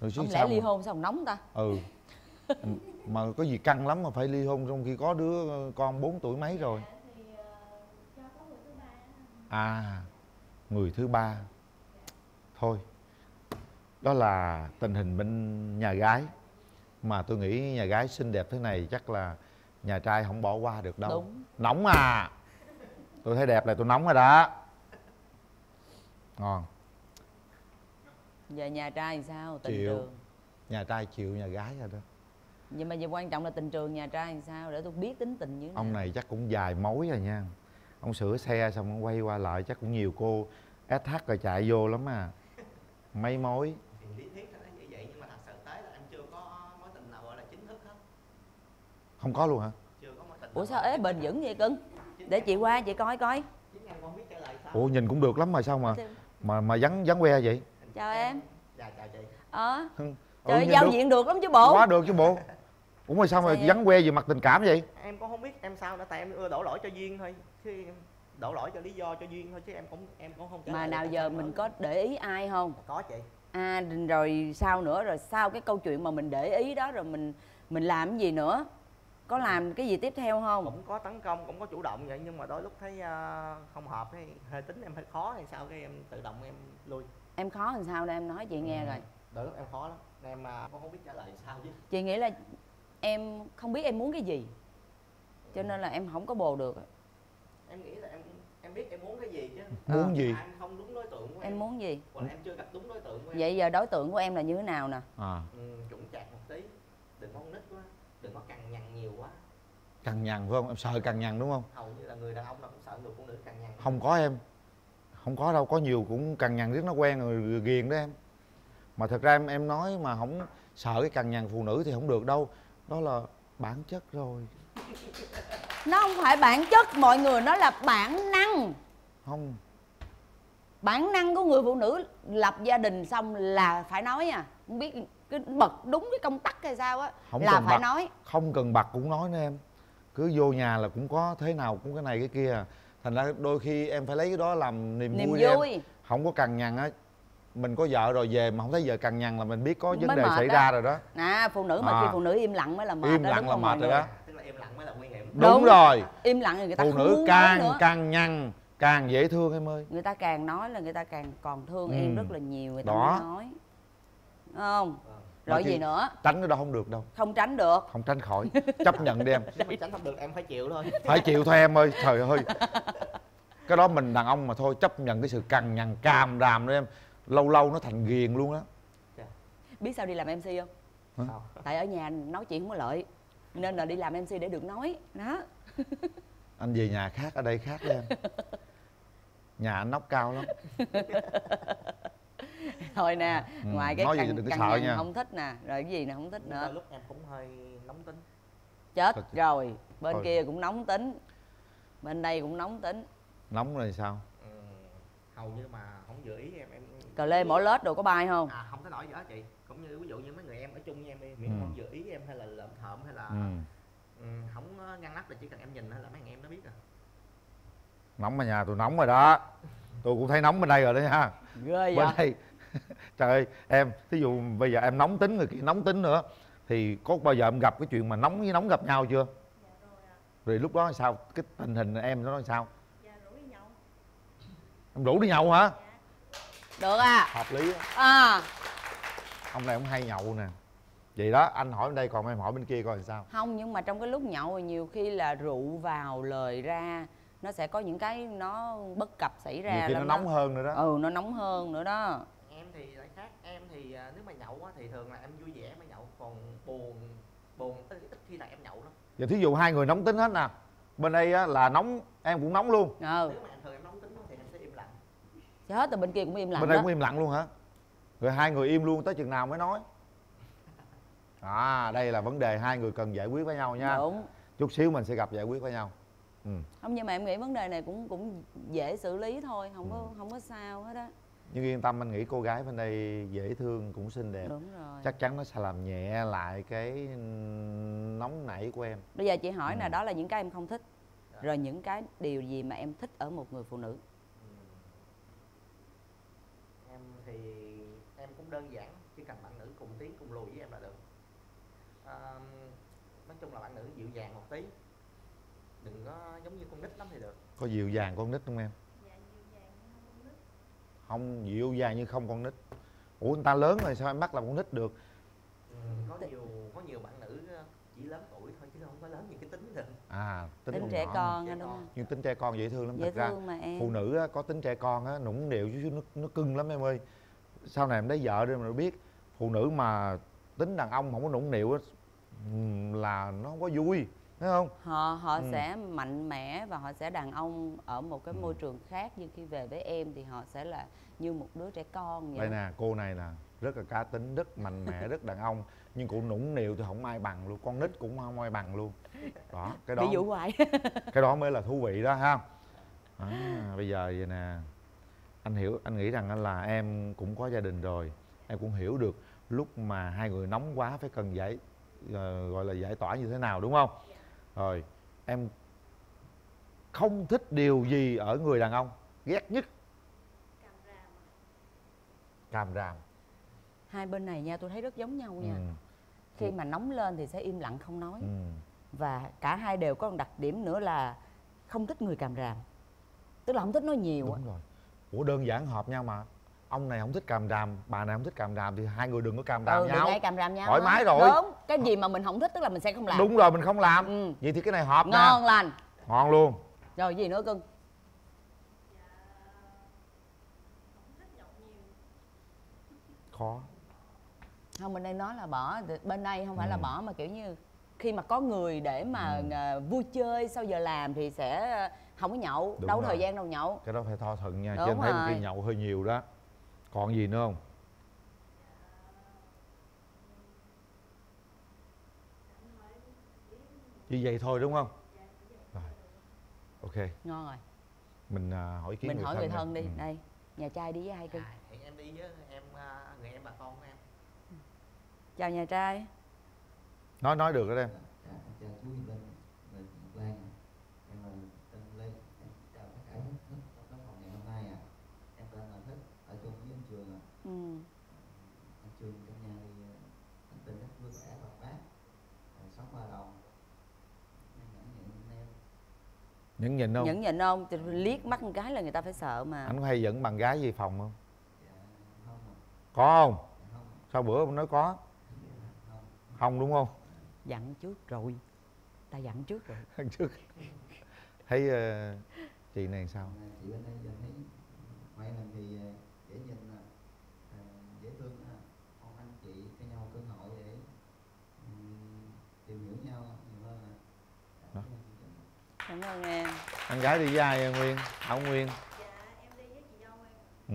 Rồi chứ Không lẽ sao ly hôn sao nóng ta. Ừ. Mà có gì căng lắm mà phải ly hôn trong khi có đứa con 4 tuổi mấy rồi. Thì ờ, do có người thứ ba. À người thứ ba. Thôi đó là tình hình bên nhà gái. Mà tôi nghĩ nhà gái xinh đẹp thế này chắc là nhà trai không bỏ qua được đâu. Đúng. nóng à. Tôi thấy đẹp là tôi nóng rồi đó. Ngon. Giờ nhà trai thì sao? Tình chịu. trường. Nhà trai chịu nhà gái rồi đó. Nhưng mà giờ quan trọng là tình trường nhà trai thì sao để tôi biết tính tình như thế ông này chắc cũng dài mối rồi nha. Ông sửa xe xong ông quay qua lại chắc cũng nhiều cô SH rồi chạy vô lắm à. Mấy mối lý thuyết là như vậy nhưng mà thật sự tới là em chưa có mối tình nào gọi là chính thức hết. Không có luôn hả? Chưa có mối tình Ủa sao ế bền vững vậy cưng? Để chị qua chị coi coi. chính em không biết trả lời sao. Ủa nhìn cũng được lắm mà sao mà mà mà vắng vắng que vậy? Chào em. Dạ chào chị. Ờ. Ừ, Trời ơi, giao diện được lắm chứ bộ. Quá được chứ bộ. Ủa mà sao mà vắng que về mặt tình cảm vậy? Em cũng không biết em sao nữa tại em ưa đổ lỗi cho duyên thôi. Chứ đổ lỗi cho lý do cho duyên thôi chứ em cũng em cũng không mà nào giờ mình có để ý ai không? Có chị. À rồi sao nữa? Rồi sau cái câu chuyện mà mình để ý đó rồi mình mình làm cái gì nữa? Có làm cái gì tiếp theo không? Cũng có tấn công cũng có chủ động vậy nhưng mà đôi lúc thấy ờ, không hợp hay hơi tính em hơi khó hay sao cái em tự động em lui. Em khó làm sao đây? Em nói chị nghe Ừ. rồi đôi lúc em khó lắm. Em à, cũng không biết trả lời sao chứ. Chị nghĩ là em không biết em muốn cái gì cho nên là em không có bồ được em nghĩ là em em biết em muốn cái gì chứ. Muốn gì? em không đúng đối tượng của em em. muốn gì? Hoặc là em chưa gặp đúng đối tượng của em. Vậy giờ đối tượng của em là như thế nào nè? À. Ừ, chủng chạc một tí. Đừng có nít quá. Đừng có cằn nhằn nhiều quá. Cằn nhằn phải không? Em sợ cằn nhằn đúng không? Hầu như là người đàn ông nào cũng sợ người phụ nữ cằn nhằn. Không có em. Không có đâu có nhiều cũng cằn nhằn riết nó quen rồi ghiền đó em. Mà thật ra em em nói mà không sợ cái cằn nhằn phụ nữ thì không được đâu. Đó là bản chất rồi nó không phải bản chất mọi người nó là bản năng. Không. Bản năng của người phụ nữ lập gia đình xong là phải nói à. Không biết cái bật đúng cái công tắc hay sao á là phải bật nói. Không cần bật cũng nói nữa em. Cứ vô nhà là cũng có thế nào cũng cái này cái kia. Thành ra đôi khi em phải lấy cái đó làm niềm, niềm vui, đi em. vui. Không có cằn nhằn á. Mình có vợ rồi về mà không thấy vợ cằn nhằn là mình biết có vấn Mới đề xảy đó. ra rồi đó. Nè phụ nữ mà À. khi phụ nữ im lặng mới là mệt im đó, lặng là mệt rồi đó. Tức là im lặng mới là nguy hiểm đúng, Đúng. rồi. im lặng thì người ta phụ nữ càng càng nhằn càng dễ thương em ơi. Người ta càng nói là người ta càng còn thương Ừ. em rất là nhiều người ta Đó. mới nói. Đúng không? Rồi chị- gì nữa? tránh cái đó không được đâu. Không tránh được. Không tránh khỏi. Chấp nhận đi em. Mà tránh không được em phải chịu thôi. Phải chịu thôi em ơi. Trời ơi. Cái đó mình đàn ông mà thôi chấp nhận cái sự cằn nhằn càm ràm đó em. Lâu lâu nó thành ghiền luôn á. Biết sao đi làm mc không? Hả? tại ở nhà nói chuyện không có lợi nên là đi làm mc để được nói đó. Anh về nhà khác ở đây khác đó em. Nhà anh nóc cao lắm. Thôi nè Ừ, ngoài cái nói gì cằn, đừng cằn sợ nha. không thích nè rồi cái gì nè không thích nhưng nữa. lúc em cũng hơi nóng tính. Chết Thôi. rồi bên Thôi. kia cũng nóng tính bên đây cũng nóng tính. Nóng rồi sao? Ừ, hầu như mà không vừa ý em em cờ lê mỏ lết đồ có bay không? À không có nổi gì đó chị cũng như ví dụ như mấy người chung với em đi miễn Ừ. không vừa ý em hay là lợm thợm hay là ừ. ừ, không có ngăn nắp là chỉ cần em nhìn thôi là mấy anh em nó biết rồi. Nóng mà nhà tôi nóng rồi đó. Tôi cũng thấy nóng bên đây rồi đó nha. Ghê bên vậy đây. Trời ơi em thí dụ bây giờ em nóng tính người kia nóng tính nữa thì có bao giờ em gặp cái chuyện mà nóng với nóng gặp nhau chưa? Rồi lúc đó sao? Cái tình hình em nó sao? Em rủ đi nhậu hả? Được à? Hợp lý á. à. Ông này ông hay nhậu nè vậy đó anh hỏi bên đây còn em hỏi bên kia coi làm sao. Không nhưng mà trong cái lúc nhậu thì nhiều khi là rượu vào lời ra nó sẽ có những cái nó bất cập xảy ra nhiều khi nó nóng đó. hơn nữa đó. Ừ nó nóng hơn nữa đó. Em thì lại khác em thì à, nếu mà nhậu á, thì thường là em vui vẻ mới nhậu còn buồn buồn ít, ít khi là em nhậu lắm. Giờ thí dụ hai người nóng tính hết nè bên đây á, là nóng em cũng nóng luôn. Ừ. Nếu mà em thường em nóng tính thì em sẽ im lặng. Chết rồi bên kia cũng im lặng bên đây đó. cũng im lặng luôn hả? Rồi hai người im luôn tới chừng nào mới nói à đây là vấn đề hai người cần giải quyết với nhau nha. Đúng. Chút xíu mình sẽ gặp giải quyết với nhau. Ừ. không nhưng mà em nghĩ vấn đề này cũng cũng dễ xử lý thôi không có Ừ. không có sao hết á. Nhưng yên tâm anh nghĩ cô gái bên đây dễ thương cũng xinh đẹp. Đúng rồi. Chắc chắn nó sẽ làm nhẹ lại cái nóng nảy của em. Bây giờ chị hỏi nè Ừ. đó là những cái em không thích. Rồi những cái điều gì mà em thích ở một người phụ nữ? Em thì em cũng đơn giản chỉ cần bạn nữ cùng tiến cùng lùi với em là được à, nói chung là bạn nữ dịu dàng một tí. Đừng có giống như con nít lắm thì được. Có dịu dàng con nít không em? Không dịu dàng như không con nít. Ủa người ta lớn rồi sao em bắt làm con nít được? Ừ, có nhiều có nhiều bạn nữ ờ, chỉ lớn tuổi thôi chứ không có lớn như cái tính được à tính, tính trẻ nhỏ. con Trẻ đúng không? Nhưng tính trẻ con dễ thương lắm dễ thật ra thương mà em. phụ nữ á, có tính trẻ con á nũng nịu chút xíu nó, nó cưng lắm em ơi. Sau này em lấy vợ đi mà biết phụ nữ mà tính đàn ông không có nũng nịu á là nó không có vui thấy không? Họ họ Ừ. sẽ mạnh mẽ và họ sẽ đàn ông ở một cái Ừ. môi trường khác nhưng khi về với em thì họ sẽ là như một đứa trẻ con vậy. Đây nè cô này nè rất là cá tính rất mạnh mẽ rất đàn ông nhưng cụ nũng nịu thì không ai bằng luôn con nít cũng không ai bằng luôn. Đó cái đó ví dụ hoài. cái đó mới là thú vị đó ha? À, bây giờ vậy nè anh hiểu anh nghĩ rằng là em cũng có gia đình rồi em cũng hiểu được lúc mà hai người nóng quá phải cần ờ, gọi là giải tỏa như thế nào đúng không? Rồi em không thích điều gì ở người đàn ông ghét nhất? Càm ràm. Hai bên này nha tôi thấy rất giống nhau nha. Ừ. khi mà nóng lên thì sẽ im lặng không nói. Ừ. và cả hai đều có một đặc điểm nữa là không thích người càm ràm. Tức là không thích nói nhiều á. Đúng rồi. Ủa đơn giản hợp nhau mà ông này không thích càm ràm bà này không thích càm ràm thì hai người đừng có càm ràm ừ nhau. càm ràm nhau thoải mái rồi. Đúng cái gì mà mình không thích tức là mình sẽ không làm. Đúng rồi mình không làm. Ừ. vậy thì cái này hợp ngon nè lành. Ngon luôn. Rồi gì nữa cưng? Khó. Không bên đây nói là bỏ bên đây không phải là Ừ. bỏ mà kiểu như khi mà có người để mà à, vui chơi sau giờ làm thì sẽ à, không có nhậu Đúng đâu rồi. thời gian đâu nhậu. Cái đó phải tho thận nha Đúng chứ thấy khi nhậu hơi nhiều đó còn gì nữa không? Chỉ vậy thôi đúng không? Rồi ok. Ngon rồi. Mình à, hỏi ý kiến mình hỏi người nè. thân đi. Ừ. đây nhà trai đi với ai cưng hẹn em đi với em à, người em bà con của em chào nhà trai. Nói nói được đó em chào chú Hiền Linh người Ngọc Lan à. em là tên Lê em chào tất cả các thức trong cái phòng ngày hôm nay à em tên là Thích ở chung với anh Trường à ừ. anh Trường trong nhà thì ờ, anh tình rất vui vẻ hoạt bát rồi sống hòa đồng em nhẫn nhịn em nhẫn nhịn không? Nhẫn nhịn không? Thì liếc mắt một cái là người ta phải sợ mà. Anh có hay dẫn bạn gái về phòng không? Dạ, không có không? Không sao bữa ông nói có? Không đúng không? Dặn trước rồi. Ta dặn trước rồi. Lần trước. Thấy ờ, chị này sao? Chị bên đây giờ thấy ngoại hình thì ờ, dễ nhìn ờ, dễ thương nè con anh chị cho nhau cơ hội để ừm, tìm hiểu nhau nhiều hơn nè Đó. Cảm ơn em. Anh gái đi với ai nguyên? Ông nguyên. Ừ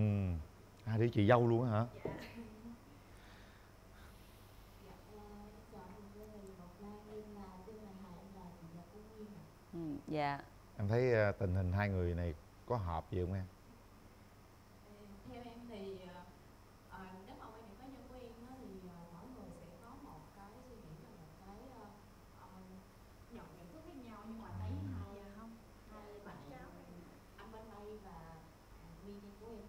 à đi chị dâu luôn hả? Ừ, dạ. Em thấy ờ, tình hình hai người này có hợp gì không em theo em thì ờ, ờ, nếu mà quan điểm cá nhân của em á, thì ờ, mỗi người sẽ có một cái suy nghĩ và một cái ờ, ờ, nhận nhận thức khác nhau nhưng mà thấy hai ờ, không hai bạn anh bên đây và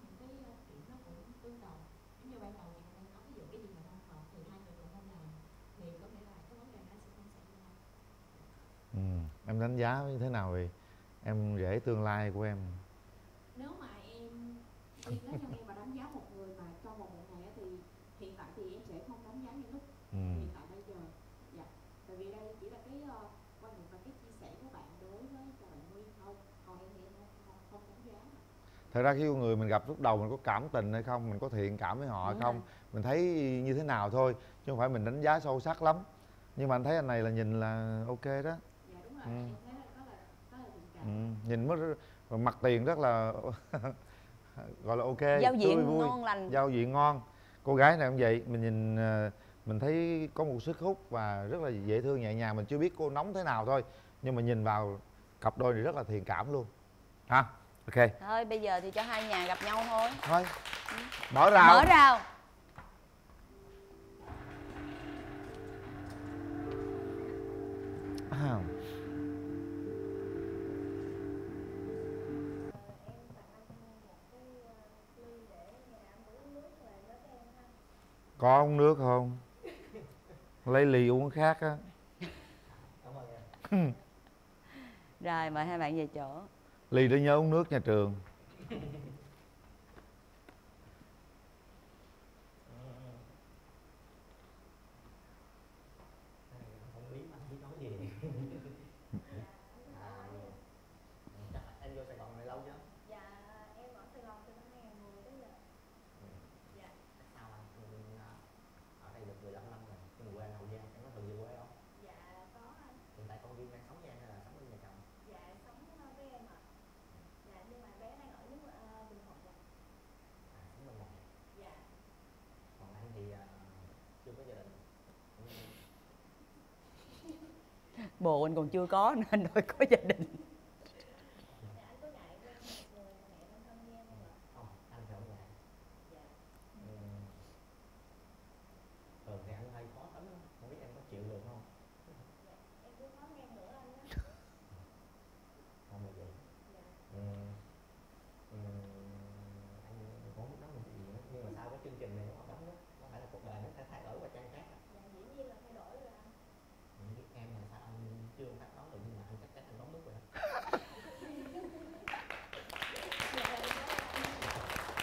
nguyên nhân của em thì có những cái ờ, điểm nó cũng tương đồng giống như ban đầu chị cũng nói ví dụ cái gì mà không hợp thì hai người cùng không làm thì có nghĩa là cái vấn đề nó sẽ không xảy ra ừ. Em đánh giá như thế nào về em rể tương lai của em? Nếu mà em riêng cá nhân em mà đánh giá một người mà trong vòng một ngày á thì hiện tại thì em sẽ không đánh giá những lúc Ừ. hiện tại bây giờ. Dạ. Tại vì đây chỉ là cái ờ, quan điểm và cái chia sẻ của bạn đối với cho bạn Nguyên thôi. Còn em thì em không không, không đánh giá thật ra khi con người mình gặp lúc đầu mình có cảm tình hay không mình có thiện cảm với họ hay không rồi. mình thấy như thế nào thôi chứ không phải mình đánh giá sâu sắc lắm. Nhưng mà anh thấy anh này là nhìn là ok đó Ừ. là ừ. nhìn mất mặt tiền rất là gọi là ok Giao diện tươi vui. ngon lành. giao diện ngon cô gái này cũng vậy mình nhìn ờ, mình thấy có một sức hút và rất là dễ thương nhẹ nhàng mình chưa biết cô nóng thế nào thôi nhưng mà nhìn vào cặp đôi này rất là thiện cảm luôn ha ok thôi bây giờ thì cho hai nhà gặp nhau thôi thôi mở rào mở rào À. có uống nước không? Lấy ly uống khác á. Rồi mời hai bạn về chỗ. Ly đó nhớ uống nước nhà trường không biết mà không biết nói gì à, chắc là em vô Sài Gòn này lâu chưa dạ em ở Sài Gòn từ năm 2010 tới giờ dạ sao anh ừ, à, ở đây được 15 năm rồi nhưng mà quê Hậu Giang em có thường về quê không dạ có anh hiện tại con Duyên đang sống với em hay là sống với nhà chồng dạ sống ờ, với em ạ dạ nhưng mà bé đang ở nước ờ, Bình Thuận ạ à sống bên ngoài dạ còn anh thì à, chưa có gia đình mình còn chưa có nên đòi có gia đình dạ anh có ngại quen một người mẹ đơn thân như em không ạ không anh thì không ngại dạ ừ. thường thì anh hơi khó tính lắm không biết em có chịu được không em cứ khó ngang nữa anh á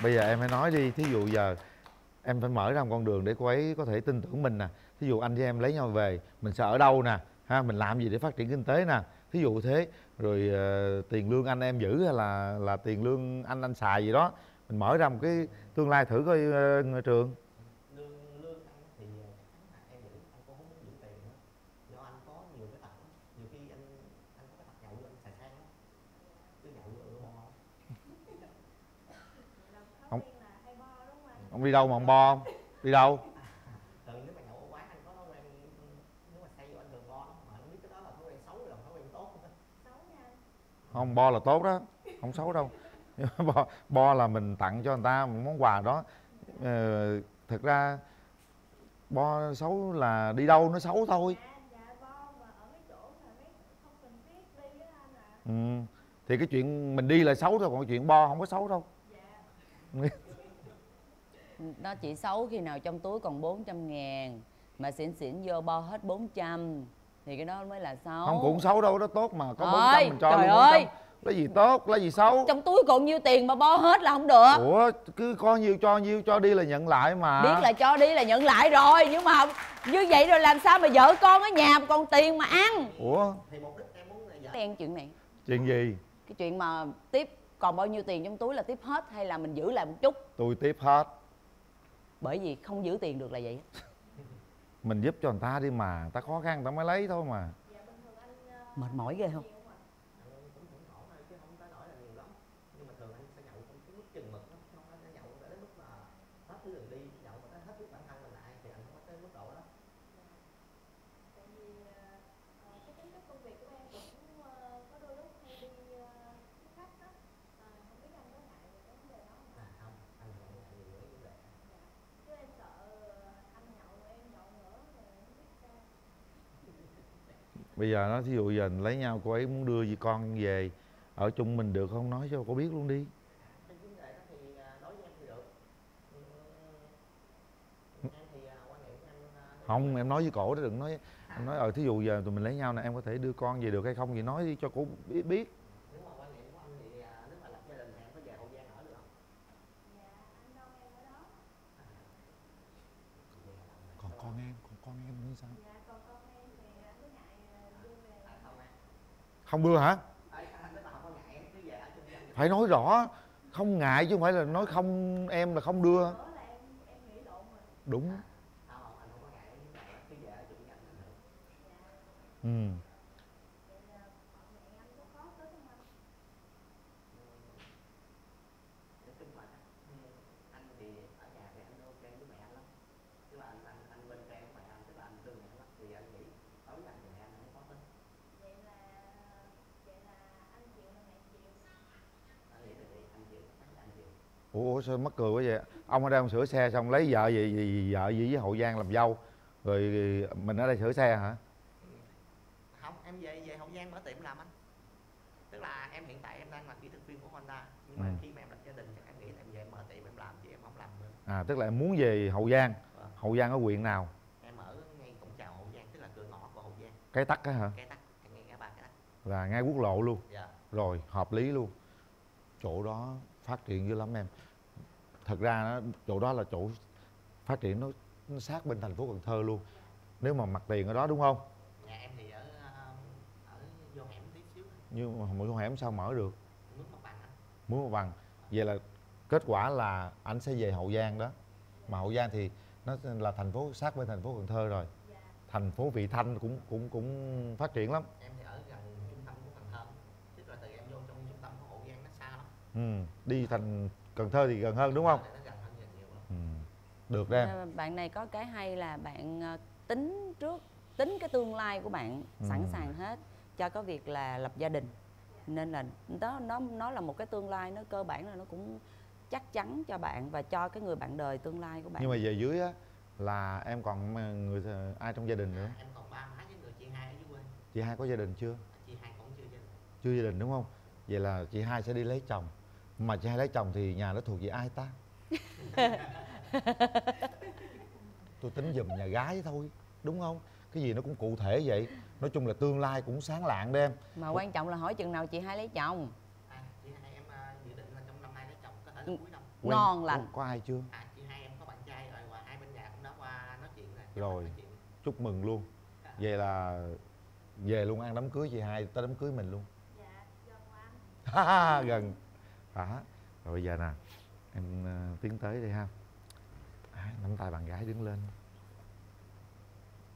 bây giờ em hãy nói đi thí dụ giờ em phải mở ra một con đường để cô ấy có thể tin tưởng mình nè. Thí dụ anh với em lấy nhau về mình sẽ ở đâu nè ha mình làm gì để phát triển kinh tế nè. Thí dụ thế rồi uh, tiền lương anh em giữ hay là là tiền lương anh anh xài gì đó mình mở ra một cái tương lai thử coi uh, trường lương lương anh thì chắc là em giữ anh cũng không muốn giữ tiền nữa do anh có nhiều cái tật lắm. nhiều khi anh anh có cái tật nhậu anh xài sang lắm cứ nhậu ở bo ông ông đi đâu mà ông bo không? Đi đâu? Thường nếu mà nhậu ở quán anh có thói quen nếu mà say vô anh thường bo lắm mà anh biết cái đó là thói quen xấu rồi thói quen tốt. Không bo là tốt đó không xấu đâu. Bo, bo là mình tặng cho người ta một món quà đó. Ờ, thực ra bo xấu là đi đâu nó xấu thôi. Ừ. thì cái chuyện mình đi là xấu thôi còn cái chuyện bo không có xấu đâu nó chỉ xấu khi nào trong túi còn 400 ngàn mà xỉn xỉn vô bo hết 400 thì cái đó mới là xấu. Không cũng xấu đâu đó tốt mà có bốn trăm mình cho trời luôn ơi. 400 lấy gì tốt lấy gì xấu? Trong túi còn nhiêu tiền mà bo hết là không được. Ủa cứ có nhiêu cho nhiêu cho đi là nhận lại mà. Biết là cho đi là nhận lại rồi nhưng mà không- như vậy rồi làm sao mà vợ con ở nhà mà còn tiền mà ăn? Ủa? Thì mục đích em muốn là đen chuyện này. Chuyện gì? Cái chuyện mà tiếp còn bao nhiêu tiền trong túi là tiếp hết hay là mình giữ lại một chút? Tôi tiếp hết bởi vì không giữ tiền được là vậy. Mình giúp cho người ta đi mà người ta khó khăn người ta mới lấy thôi mà. Mệt mỏi ghê không cũng thỉnh thoảng thôi chứ không tới nỗi là nhiều lắm nhưng mà thường anh sẽ nhậu trong cái mức chừng mực đó không phải nhậu đến mức mà hết thứ đường đi nhậu mà tới hết biết bản thân mình là ai thì anh không có tới mức độ đó à không anh không ngại nhiều cái vấn đề bây giờ nó, thí dụ giờ lấy nhau, cô ấy muốn đưa gì con về ở chung mình được không? Nói cho cô biết luôn đi. Không, em nói với cổ đó đừng nói, em nói ờ thí dụ giờ tụi mình lấy nhau nè, em có thể đưa con về được hay không gì nói đi cho cô biết biết nếu mà quan niệm của anh thì à, nếu mà lập gia đình thì em có về hậu giang ở được không còn con em còn con em như sao không đưa hả Ê, anh nếu mà không có ngại em cứ về ở không đưa hả? phải nói rõ, không ngại chứ không phải là nói không em là không đưa. Đúng. Ừ không anh không có ngại nhưng mà cứ về ở chung với anh là được ừ nói chung là ừ, anh thì ở nhà thì anh ok với mẹ anh lắm tức là anh anh anh bên trang của mẹ anh tức là anh thương mẹ lắm thì anh nghĩ đối với anh thì mẹ anh không có tính anh nghĩ là thì anh chịu chắc là anh chịu ủa, ủa sao mắc cười quá vậy? Ông ở đây ông sửa xe xong lấy vợ gì, gì vợ gì với hậu giang làm dâu. Rồi mình ở đây sửa xe hả? Không em về về hậu giang mở tiệm làm anh. Tức là em hiện tại em đang là kỹ thuật viên của honda. Nhưng mà Ừ. khi mà em lập gia đình em nghĩ là em về mở tiệm em làm chứ em không làm nữa à tức là em muốn về hậu giang. Vâng. hậu giang ở huyện nào? Em ở ngay cổng chào hậu giang tức là cửa ngõ của hậu giang. Cái tắc á hả? Cái tắc ngay ngã ba cái tắc. Là ngay quốc lộ luôn. Dạ. Rồi hợp lý luôn. Chỗ đó phát triển dữ lắm em thật ra nó, chỗ đó là chỗ phát triển nó, nó sát bên thành phố cần thơ luôn. Nếu mà mặt tiền ở đó đúng không? Nhà em thì ở um, ở vô hẻm tí xíu. Nhưng mà mỗi con hẻm sao mở được? Mướn mặt bằng anh muốn một bằng. Vậy là kết quả là anh sẽ về hậu giang đó. Mà hậu giang thì nó là thành phố sát bên thành phố cần thơ rồi. Thành phố vị thanh cũng cũng cũng phát triển lắm. Em thì ở gần trung tâm của cần thơ. Tức là từ em vô trong trung tâm của hậu giang nó xa lắm. Ừ. đi thành cần thơ thì gần hơn đúng không? Ừ. được đó em. À, bạn này có cái hay là bạn à, tính trước tính cái tương lai của bạn Ừ. sẵn sàng hết cho cái việc là lập gia đình. Nên là đó nó nó là một cái tương lai nó cơ bản là nó cũng chắc chắn cho bạn và cho cái người bạn đời tương lai của bạn. Nhưng mà về dưới á là em còn người ai trong gia đình nữa? Em còn ba má với người chị hai ở dưới quê. Chị hai có gia đình chưa? Chị hai cũng chưa gia đình. Chưa gia đình đúng không? Vậy là chị hai sẽ đi lấy chồng mà chị hai lấy chồng thì nhà đó thuộc về ai ta? Tôi tính giùm nhà gái thôi đúng không? Cái gì nó cũng cụ thể vậy. Nói chung là tương lai cũng sáng lạng em. Mà quan trọng là hỏi chừng nào chị hai lấy chồng. À chị hai em à, dự định là trong năm nay lấy chồng có thể là cuối năm. Quen- ngon lành. Có, có ai chưa? À chị hai em có bạn trai rồi và hai bên nhà cũng đã qua nói chuyện rồi. Rồi chúc mừng luôn. Vậy là về luôn ăn đám cưới chị hai tới đám cưới mình luôn. Ha ha, gần đó. Rồi bây giờ nè em ờ, tiến tới đây ha. À, nắm tay bạn gái đứng lên.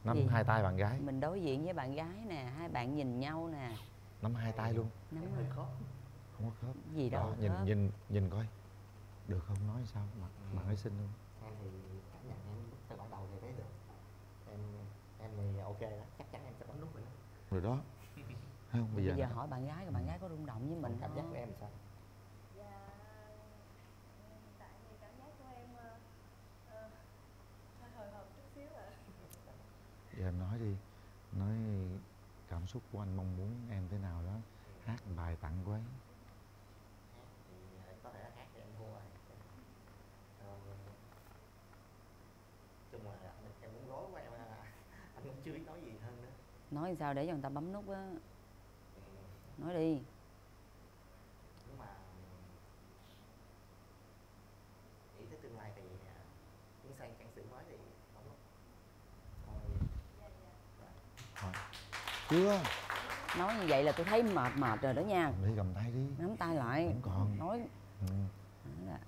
Nắm Gì? hai tay bạn gái. Mình đối diện với bạn gái nè hai bạn nhìn nhau nè. Nắm hai tay luôn. Nắm hơi khó không có khớp Gì đâu nhìn khớp. nhìn nhìn coi. Được không? Nói sao? Mặt bạn ấy xinh không em thì cảm nhận em từ ban đầu thì thấy được. Em em thì ok đó. Chắc chắn em sẽ bấm nút rồi đó. Rồi đó. Không? Bây giờ, bây giờ hỏi bạn gái rồi bạn gái có rung động với mình cảm giác của em sao tại vì cảm giác của em ờ, ờ, hơi hồi hộp chút xíu ạ giờ em nói đi, nói cảm xúc của anh mong muốn em thế nào đó, hát bài tặng cô ấy. Là em muốn gối anh cũng chưa biết nói gì hơn nói sao để cho người ta bấm nút á. Nói đi nếu mà nghĩ tới tương lai thì à, muốn sang trang sử mới thì không lúc thôi Thôi chưa? Nói như vậy là tôi thấy mệt mệt rồi đó nha. Đi cầm tay đi. Nắm tay lại. Vẫn còn. nói. Ừ. nói là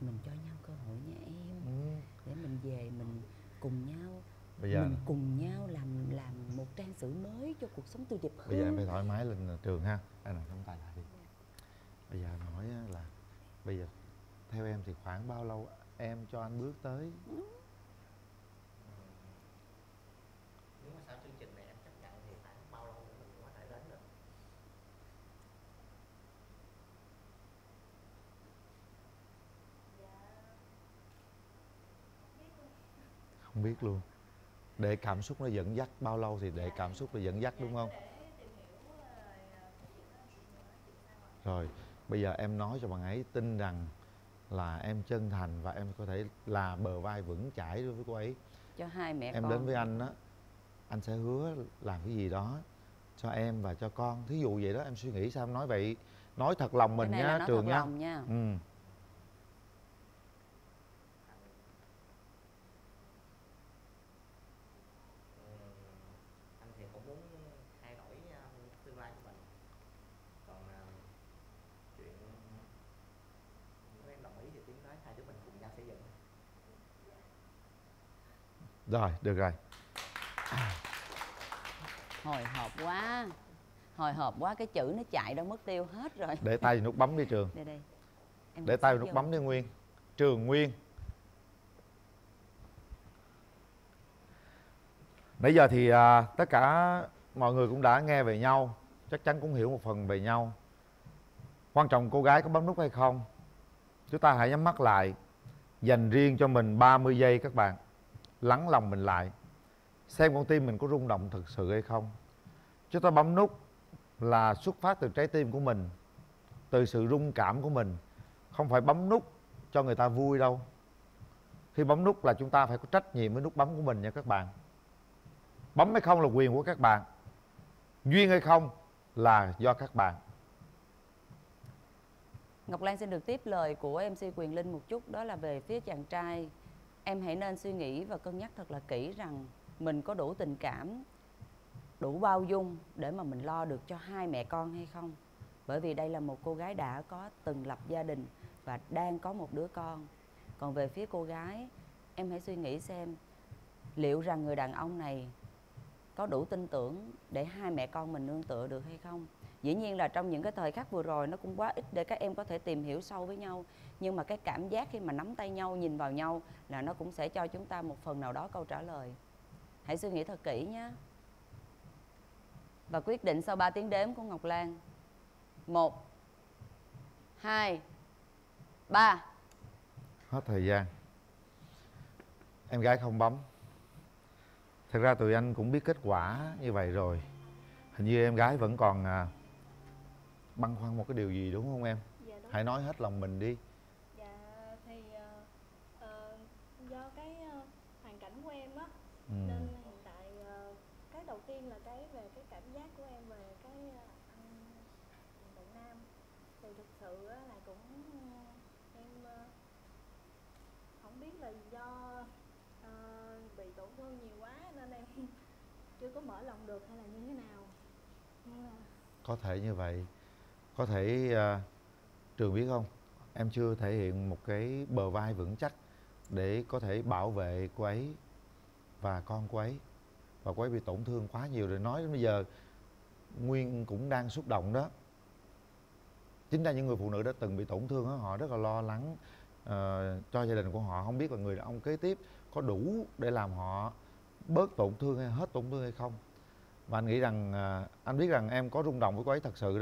mình cho nhau cơ hội nha em. Ừ. để mình về mình cùng nhau Bây giờ- mình cùng nhau làm làm một trang sử mới cho cuộc sống tươi đẹp hơn bây giờ em phải thoải mái lên trường ha. Anh nào nắm tay lại đi. Bây giờ á là bây giờ theo em thì khoảng bao lâu em cho anh bước tới? Nếu mà sau chương trình này em chấp nhận thì khoảng bao lâu nữa mình cũng có thể đến được không biết luôn. Để cảm xúc nó dẫn dắt bao lâu thì để cảm xúc nó dẫn dắt đúng không? Rồi bây giờ em nói cho bạn ấy tin rằng là em chân thành và em có thể là bờ vai vững chãi đối với cô ấy. Cho hai mẹ em con. đến với anh á anh sẽ hứa làm cái gì đó cho em và cho con. Thí dụ vậy đó em suy nghĩ sao em nói vậy? Nói thật lòng mình nói trường lòng nha. ừ anh thì cũng muốn thay đổi um, tương lai của mình còn um, chuyện nếu em đồng ý thì tiến tới hai đứa mình cùng nhau xây dựng rồi được rồi. Hồi hộp quá. Hồi hộp quá cái chữ nó chạy đâu mất tiêu hết rồi. Để tay vào nút bấm đi trường. Đây đây. Em để tay vào nút vô. bấm đi nguyên. Trường nguyên. Nãy giờ thì à, tất cả mọi người cũng đã nghe về nhau. Chắc chắn cũng hiểu một phần về nhau. Quan trọng cô gái có bấm nút hay không? Chúng ta hãy nhắm mắt lại. Dành riêng cho mình 30 giây các bạn lắng lòng mình lại, xem con tim mình có rung động thực sự hay không. Chúng ta bấm nút là xuất phát từ trái tim của mình, từ sự rung cảm của mình. Không phải bấm nút cho người ta vui đâu. Khi bấm nút là chúng ta phải có trách nhiệm với nút bấm của mình nha các bạn. Bấm hay không là quyền của các bạn. Duyên hay không là do các bạn. Ngọc Lan xin được tiếp lời của MC Quyền Linh một chút, đó là về phía chàng trai em hãy nên suy nghĩ và cân nhắc thật là kỹ rằng mình có đủ tình cảm, đủ bao dung để mà mình lo được cho hai mẹ con hay không. Bởi vì đây là một cô gái đã có từng lập gia đình và đang có một đứa con. Còn về phía cô gái, em hãy suy nghĩ xem liệu rằng người đàn ông này có đủ tin tưởng để hai mẹ con mình nương tựa được hay không dĩ nhiên là trong những cái thời khắc vừa rồi nó cũng quá ít để các em có thể tìm hiểu sâu với nhau. Nhưng mà cái cảm giác khi mà nắm tay nhau, nhìn vào nhau là nó cũng sẽ cho chúng ta một phần nào đó câu trả lời. Hãy suy nghĩ thật kỹ nhé. Và quyết định sau 3 tiếng đếm của Ngọc Lan. Một, hai, ba. Hết thời gian. Em gái không bấm. Thật ra tụi anh cũng biết kết quả như vậy rồi. Hình như em gái vẫn còn à, băn khoăn một cái điều gì đúng không em? Dạ, đúng. hãy nói hết lòng mình đi. Dạ thì ờ, ờ, do cái ờ, hoàn cảnh của em á Ừ. nên hiện tại ờ, cái đầu tiên là cái về cái cảm giác của em về cái anh bạn nam. Thì thực sự á là cũng không biết là do ờ, bị tổn thương nhiều quá nên em chưa có mở lòng được hay là như thế nào. Nhưng là có thể như vậy có thể à, trường biết không? Em chưa thể hiện một cái bờ vai vững chắc để có thể bảo vệ cô ấy và con cô ấy. Và cô ấy bị tổn thương quá nhiều rồi. Nói đến bây giờ nguyên cũng đang xúc động đó. Chính ra những người phụ nữ đã từng bị tổn thương đó, họ rất là lo lắng uh, cho gia đình của họ. Không biết là người đàn ông kế tiếp có đủ để làm họ bớt tổn thương hay hết tổn thương hay không. Và anh nghĩ rằng uh, anh biết rằng em có rung động với cô ấy thật sự đó.